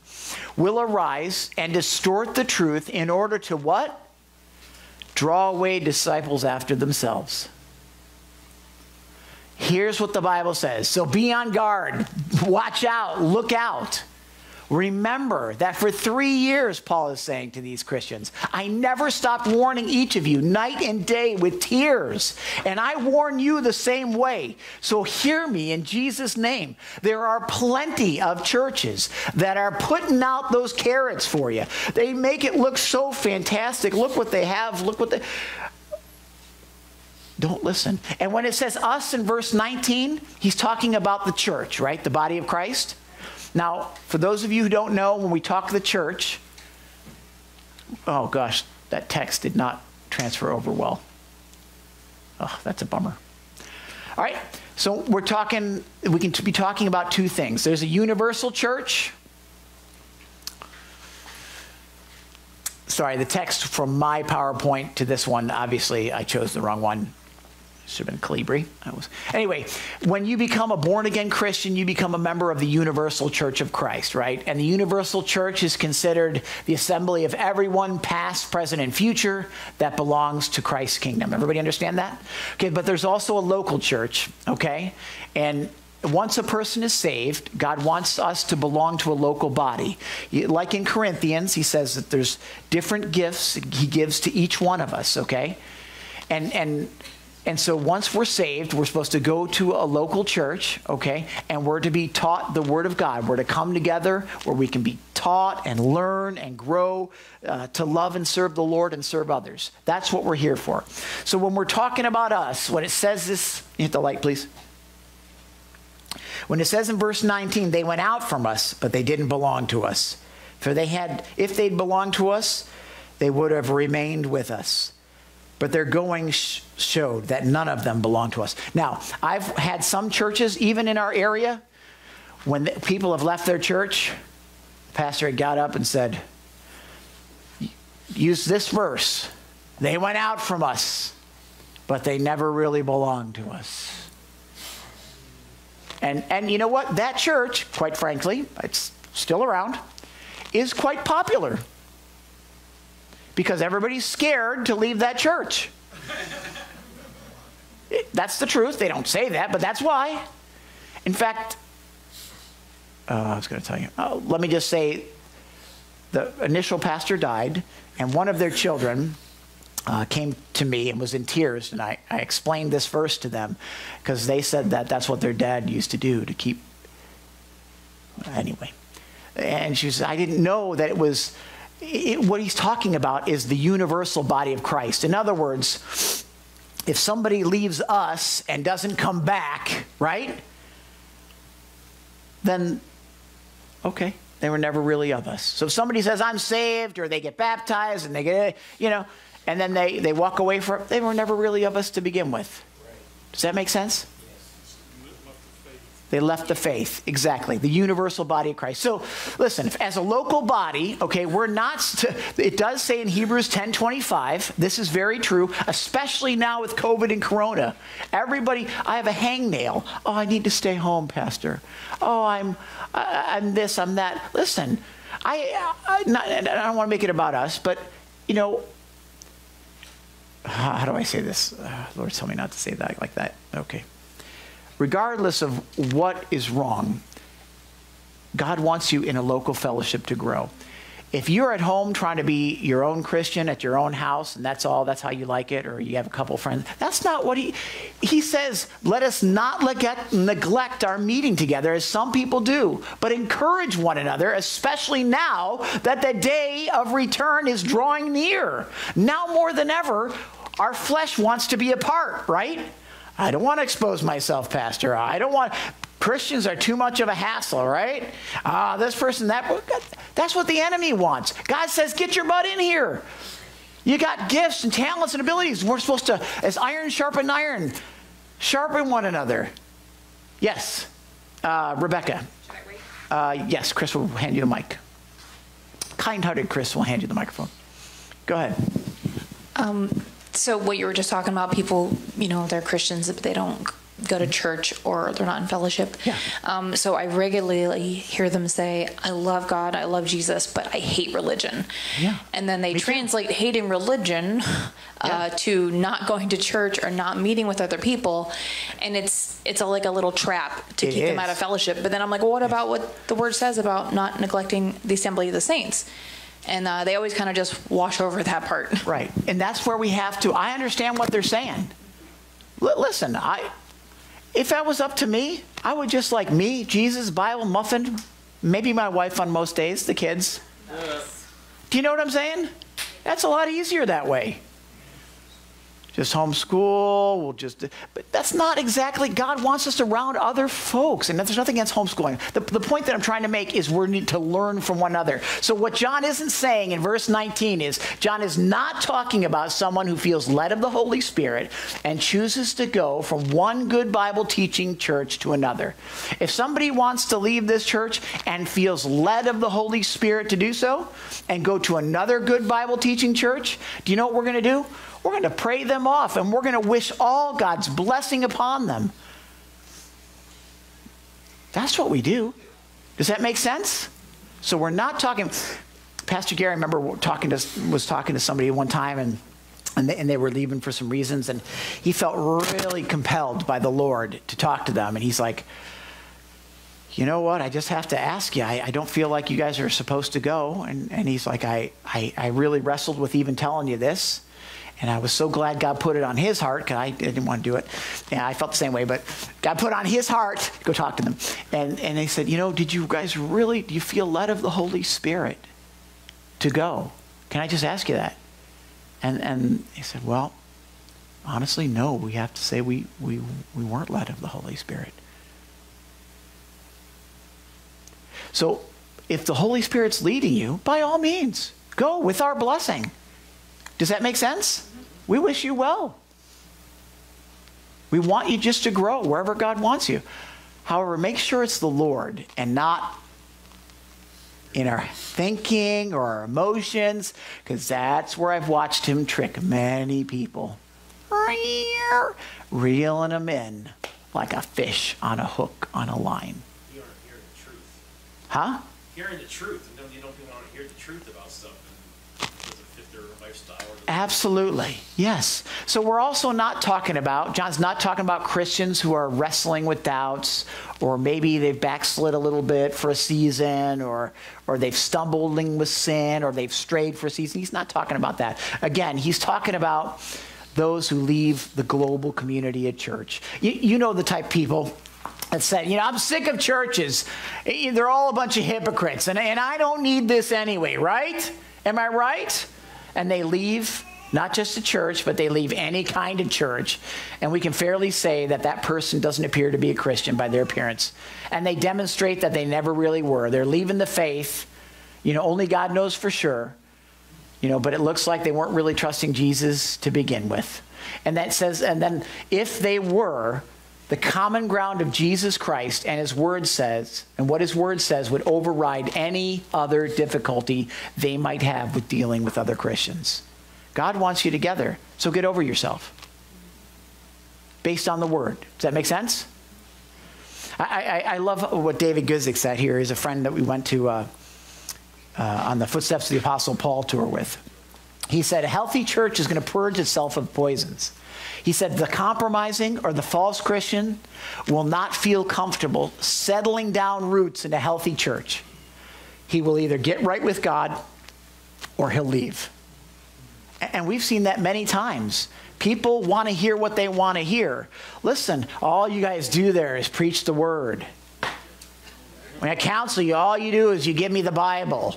will arise and distort the truth in order to what? Draw away disciples after themselves. Here's what the Bible says. So be on guard. Watch out. Look out. Remember that for three years, Paul is saying to these Christians, I never stopped warning each of you night and day with tears, and I warn you the same way. So hear me in Jesus' name. There are plenty of churches that are putting out those carrots for you. They make it look so fantastic. Look what they have. Look what they don't listen. And when it says us in verse 19, he's talking about the church, right? The body of Christ. Now, for those of you who don't know, when we talk the church, oh gosh, that text did not transfer over well. Oh, that's a bummer. All right, so we're talking, we can be talking about two things. There's a universal church. Sorry, the text from my PowerPoint to this one, obviously, I chose the wrong one. Should have been Calibri. I was. Anyway, when you become a born again Christian, you become a member of the Universal Church of Christ, right? And the Universal Church is considered the assembly of everyone, past, present, and future, that belongs to Christ's kingdom. Everybody understand that? Okay, but there's also a local church, okay? And once a person is saved, God wants us to belong to a local body. Like in Corinthians, he says that there's different gifts he gives to each one of us, okay? And and and so once we're saved, we're supposed to go to a local church, okay? And we're to be taught the Word of God. We're to come together where we can be taught and learn and grow uh, to love and serve the Lord and serve others. That's what we're here for. So when we're talking about us, when it says this, hit the light, please. When it says in verse 19, they went out from us, but they didn't belong to us. For they had, if they'd belonged to us, they would have remained with us but their going sh- showed that none of them belonged to us. Now, I've had some churches, even in our area, when the, people have left their church, the pastor had got up and said, Use this verse. They went out from us, but they never really belonged to us. And, and you know what? That church, quite frankly, it's still around, is quite popular because everybody's scared to leave that church. that's the truth. They don't say that, but that's why. In fact, uh, I was going to tell you. Uh, let me just say the initial pastor died, and one of their children uh, came to me and was in tears. And I, I explained this verse to them because they said that that's what their dad used to do to keep. Anyway. And she said, I didn't know that it was it, what he's talking about is the universal body of Christ. In other words, if somebody leaves us and doesn't come back, right? then okay, they were never really of us. So if somebody says, I'm saved, or they get baptized and they get, you know, and then they, they walk away from they were never really of us to begin with. Does that make sense? They left the faith, exactly, the universal body of Christ. So, listen, as a local body, okay, we're not, st- it does say in Hebrews 10 25, this is very true, especially now with COVID and Corona. Everybody, I have a hangnail. Oh, I need to stay home, Pastor. Oh, I'm, I, I'm this, I'm that. Listen, I, I, not, I don't want to make it about us, but, you know, how do I say this? Uh, Lord, tell me not to say that like that. Okay regardless of what is wrong, God wants you in a local fellowship to grow. If you're at home trying to be your own Christian at your own house and that's all, that's how you like it, or you have a couple friends, that's not what he, he says, let us not neglect, neglect our meeting together as some people do, but encourage one another, especially now that the day of return is drawing near. Now more than ever, our flesh wants to be apart, right? I don't want to expose myself, Pastor. I don't want. Christians are too much of a hassle, right? Ah, uh, this person, that. That's what the enemy wants. God says, get your butt in here. You got gifts and talents and abilities. We're supposed to, as iron sharpen iron, sharpen one another. Yes, uh, Rebecca. Uh, yes, Chris will hand you the mic. Kind hearted Chris will hand you the microphone. Go ahead. Um, so what you were just talking about, people, you know, they're Christians, but they don't go to church or they're not in fellowship. Yeah. Um, so I regularly hear them say, I love God, I love Jesus, but I hate religion. Yeah. And then they Me translate too. hating religion uh, yeah. to not going to church or not meeting with other people. And it's it's a, like a little trap to it keep is. them out of fellowship. But then I'm like, well, what about what the word says about not neglecting the assembly of the saints? And uh, they always kind of just wash over that part. Right, and that's where we have to. I understand what they're saying. L- listen, I, if that was up to me, I would just like me, Jesus, Bible, muffin, maybe my wife on most days, the kids. Do you know what I'm saying? That's a lot easier that way just homeschool. We'll just, but that's not exactly, God wants us around other folks. And there's nothing against homeschooling. The, the point that I'm trying to make is we need to learn from one another. So what John isn't saying in verse 19 is, John is not talking about someone who feels led of the Holy Spirit and chooses to go from one good Bible teaching church to another. If somebody wants to leave this church and feels led of the Holy Spirit to do so and go to another good Bible teaching church, do you know what we're going to do? We're going to pray them off and we're going to wish all God's blessing upon them. That's what we do. Does that make sense? So we're not talking. Pastor Gary, I remember talking to was talking to somebody one time and. And they, and they, were leaving for some reasons, and he felt really compelled by the Lord to talk to them. And he's like, You know what? I just have to ask you. I, I don't feel like you guys are supposed to go. And, and he's like, I, I, I really wrestled with even telling you this. And I was so glad God put it on his heart because I didn't want to do it. Yeah, I felt the same way, but God put on his heart, go talk to them. And, and they said, You know, did you guys really, do you feel led of the Holy Spirit to go? Can I just ask you that? And, and he said, Well, honestly, no. We have to say we, we, we weren't led of the Holy Spirit. So if the Holy Spirit's leading you, by all means, go with our blessing. Does that make sense? We wish you well. We want you just to grow wherever God wants you. However, make sure it's the Lord and not in our thinking or our emotions, because that's where I've watched him trick many people. Reeling them in like a fish on a hook on a line. You aren't hearing the truth. Huh? Hearing the truth, and then you don't want to hear the truth about stuff. Absolutely. Yes. So we're also not talking about, John's not talking about Christians who are wrestling with doubts or maybe they've backslid a little bit for a season or or they've stumbled with sin or they've strayed for a season. He's not talking about that. Again, he's talking about those who leave the global community at church. You, you know the type people that said, you know, I'm sick of churches. Eh, they're all a bunch of hypocrites and, and I don't need this anyway, right? Am I right? and they leave not just a church, but they leave any kind of church, and we can fairly say that that person doesn't appear to be a Christian by their appearance. And they demonstrate that they never really were. They're leaving the faith. You know, only God knows for sure. You know, but it looks like they weren't really trusting Jesus to begin with. And that says, and then if they were, the common ground of Jesus Christ and his word says, and what his word says would override any other difficulty they might have with dealing with other Christians. God wants you together, so get over yourself. Based on the word. Does that make sense? I, I, I love what David Guzik said here. He's a friend that we went to uh, uh, on the Footsteps of the Apostle Paul tour with. He said, A healthy church is going to purge itself of poisons. He said, The compromising or the false Christian will not feel comfortable settling down roots in a healthy church. He will either get right with God or he'll leave. And we've seen that many times. People want to hear what they want to hear. Listen, all you guys do there is preach the word. When I counsel you, all you do is you give me the Bible.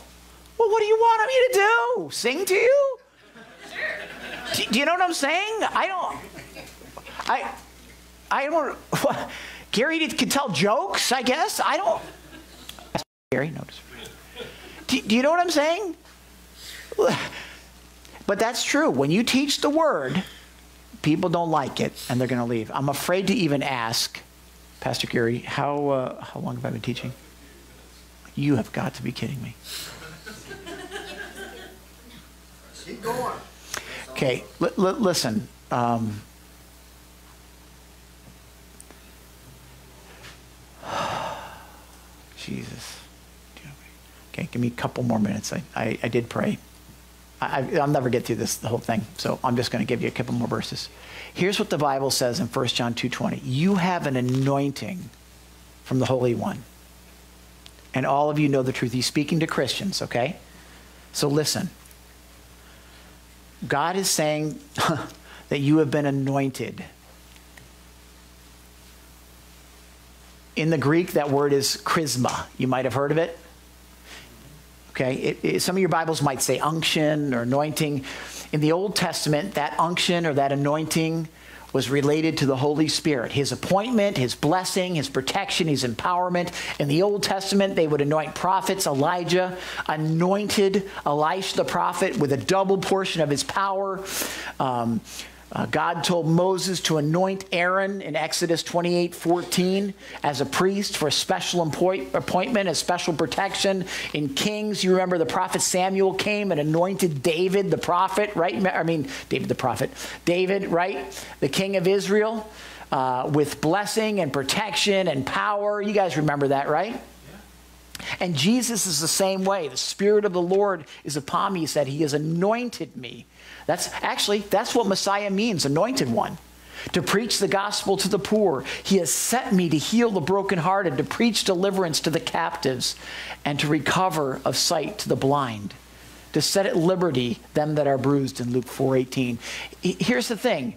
Well, what do you want me to do? Sing to you? Do, do you know what I'm saying? I don't. I. I don't. What, Gary can tell jokes, I guess. I don't. Gary, notice. Do, do you know what I'm saying? But that's true. When you teach the word, people don't like it and they're going to leave. I'm afraid to even ask, Pastor Gary, how, uh, how long have I been teaching? You have got to be kidding me. Keep going. Okay, l- l- listen. Um, *sighs* Jesus. Okay, give me a couple more minutes. I, I, I did pray. I, I'll never get through this the whole thing, so I'm just going to give you a couple more verses. Here's what the Bible says in 1 John 2:20. You have an anointing from the Holy One. And all of you know the truth. He's speaking to Christians, okay? So listen. God is saying *laughs* that you have been anointed. In the Greek, that word is charisma. You might have heard of it. Okay, it, it, some of your Bibles might say unction or anointing. In the Old Testament, that unction or that anointing was related to the Holy Spirit, his appointment, his blessing, his protection, his empowerment. In the Old Testament, they would anoint prophets. Elijah anointed Elisha the prophet with a double portion of his power. Um, uh, God told Moses to anoint Aaron in Exodus 28 14 as a priest for a special appoint- appointment, a special protection. In Kings, you remember the prophet Samuel came and anointed David the prophet, right? I mean, David the prophet. David, right? The king of Israel uh, with blessing and protection and power. You guys remember that, right? And Jesus is the same way. The Spirit of the Lord is upon me. He said, He has anointed me. That's actually, that's what Messiah means, anointed one. To preach the gospel to the poor. He has set me to heal the brokenhearted, to preach deliverance to the captives, and to recover of sight to the blind. To set at liberty them that are bruised in Luke 4:18. Here's the thing.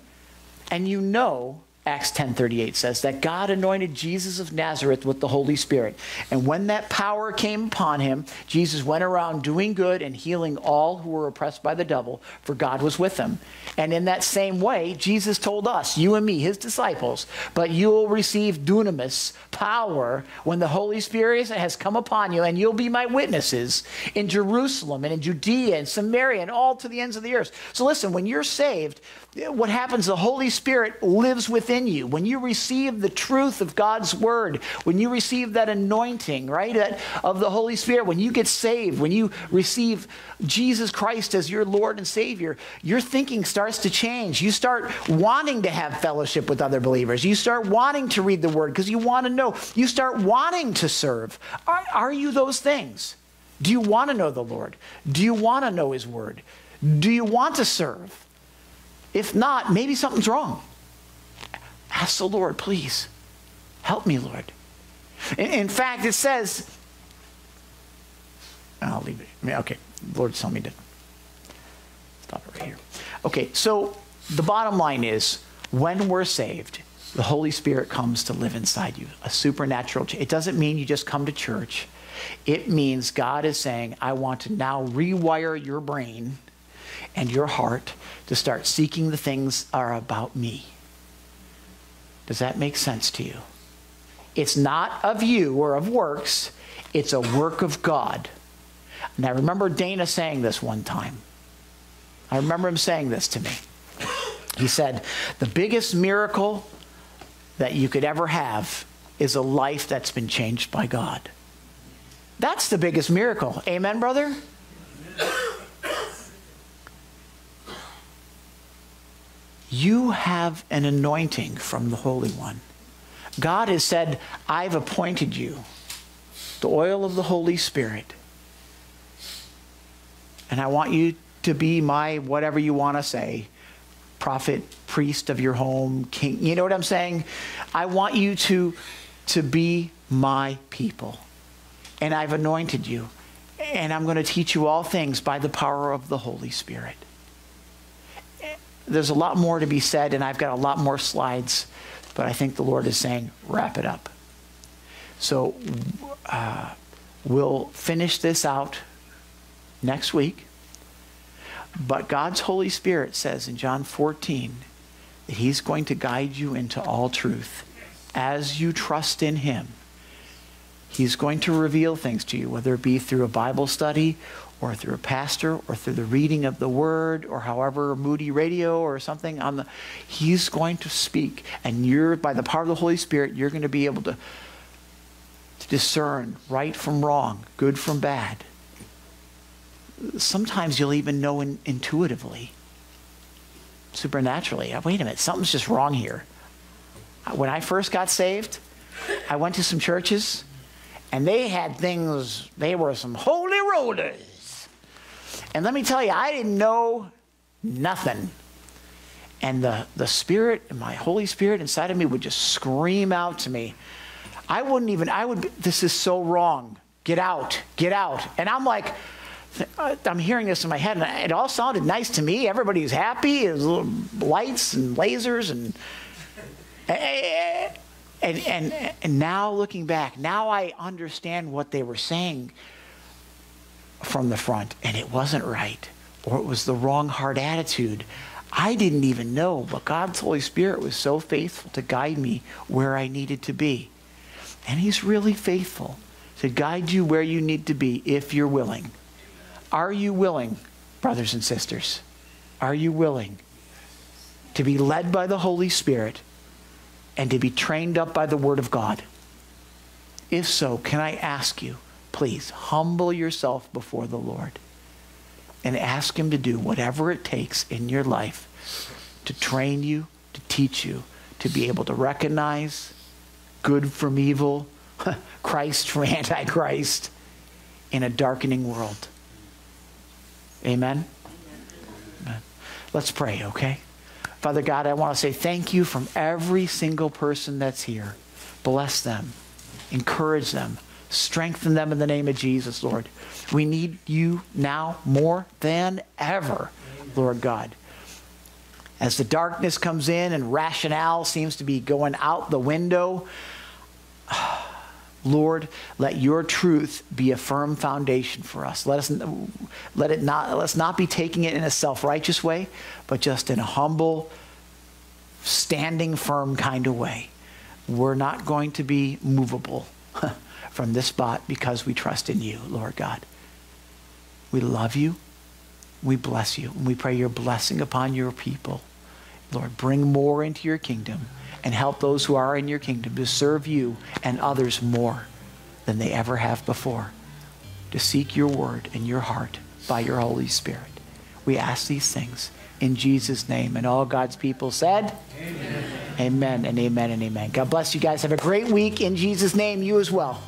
And you know Acts 10:38 says that God anointed Jesus of Nazareth with the Holy Spirit. And when that power came upon him, Jesus went around doing good and healing all who were oppressed by the devil, for God was with him. And in that same way, Jesus told us, you and me, his disciples, but you will receive dunamis, power, when the Holy Spirit has come upon you, and you'll be my witnesses in Jerusalem and in Judea and Samaria and all to the ends of the earth. So listen, when you're saved, what happens, the Holy Spirit lives within you. When you receive the truth of God's word, when you receive that anointing, right, that, of the Holy Spirit, when you get saved, when you receive Jesus Christ as your Lord and Savior, your thinking starts to change. You start wanting to have fellowship with other believers. You start wanting to read the word because you want to know. You start wanting to serve. Are, are you those things? Do you want to know the Lord? Do you want to know His word? Do you want to serve? If not, maybe something's wrong. Ask the Lord, please. Help me, Lord. In, in fact, it says, I'll leave it. Okay, Lord, tell me to stop it right here. Okay, so the bottom line is when we're saved, the Holy Spirit comes to live inside you, a supernatural change. It doesn't mean you just come to church. It means God is saying, I want to now rewire your brain and your heart to start seeking the things are about me. Does that make sense to you? It's not of you or of works, it's a work of God. And I remember Dana saying this one time. I remember him saying this to me. He said, The biggest miracle that you could ever have is a life that's been changed by God. That's the biggest miracle. Amen, brother? You have an anointing from the Holy One. God has said, I've appointed you, the oil of the Holy Spirit. And I want you to be my whatever you want to say prophet, priest of your home, king. You know what I'm saying? I want you to, to be my people. And I've anointed you. And I'm going to teach you all things by the power of the Holy Spirit. There's a lot more to be said, and I've got a lot more slides, but I think the Lord is saying, wrap it up. So uh, we'll finish this out next week. But God's Holy Spirit says in John 14 that He's going to guide you into all truth as you trust in Him. He's going to reveal things to you, whether it be through a Bible study or through a pastor or through the reading of the word or however moody radio or something on the he's going to speak and you're by the power of the holy spirit you're going to be able to, to discern right from wrong good from bad sometimes you'll even know in, intuitively, supernaturally. Uh, wait a minute, something's just wrong here. Uh, when I first got saved, I went to some churches, and they had things, they were some holy rollers. And let me tell you, I didn't know nothing. And the, the Spirit, my Holy Spirit inside of me would just scream out to me. I wouldn't even, I would, this is so wrong. Get out, get out. And I'm like, uh, I'm hearing this in my head, and it all sounded nice to me. Everybody's happy. There's lights and lasers, and and, and and now looking back, now I understand what they were saying from the front, and it wasn't right, or it was the wrong heart attitude. I didn't even know, but God's Holy Spirit was so faithful to guide me where I needed to be, and He's really faithful to guide you where you need to be if you're willing. Are you willing, brothers and sisters? Are you willing to be led by the Holy Spirit and to be trained up by the Word of God? If so, can I ask you, please humble yourself before the Lord and ask Him to do whatever it takes in your life to train you, to teach you, to be able to recognize good from evil, *laughs* Christ from Antichrist in a darkening world. Amen? Amen? Let's pray, okay? Father God, I want to say thank you from every single person that's here. Bless them, encourage them, strengthen them in the name of Jesus, Lord. We need you now more than ever, Lord God. As the darkness comes in and rationale seems to be going out the window, *sighs* Lord, let your truth be a firm foundation for us. Let us let it not let's not be taking it in a self-righteous way, but just in a humble, standing firm kind of way. We're not going to be movable *laughs* from this spot because we trust in you, Lord God. We love you. We bless you. And we pray your blessing upon your people. Lord, bring more into your kingdom and help those who are in your kingdom to serve you and others more than they ever have before, to seek your word in your heart by your Holy Spirit. We ask these things in Jesus' name. And all God's people said, Amen. Amen and amen and amen. God bless you guys. Have a great week in Jesus' name. You as well.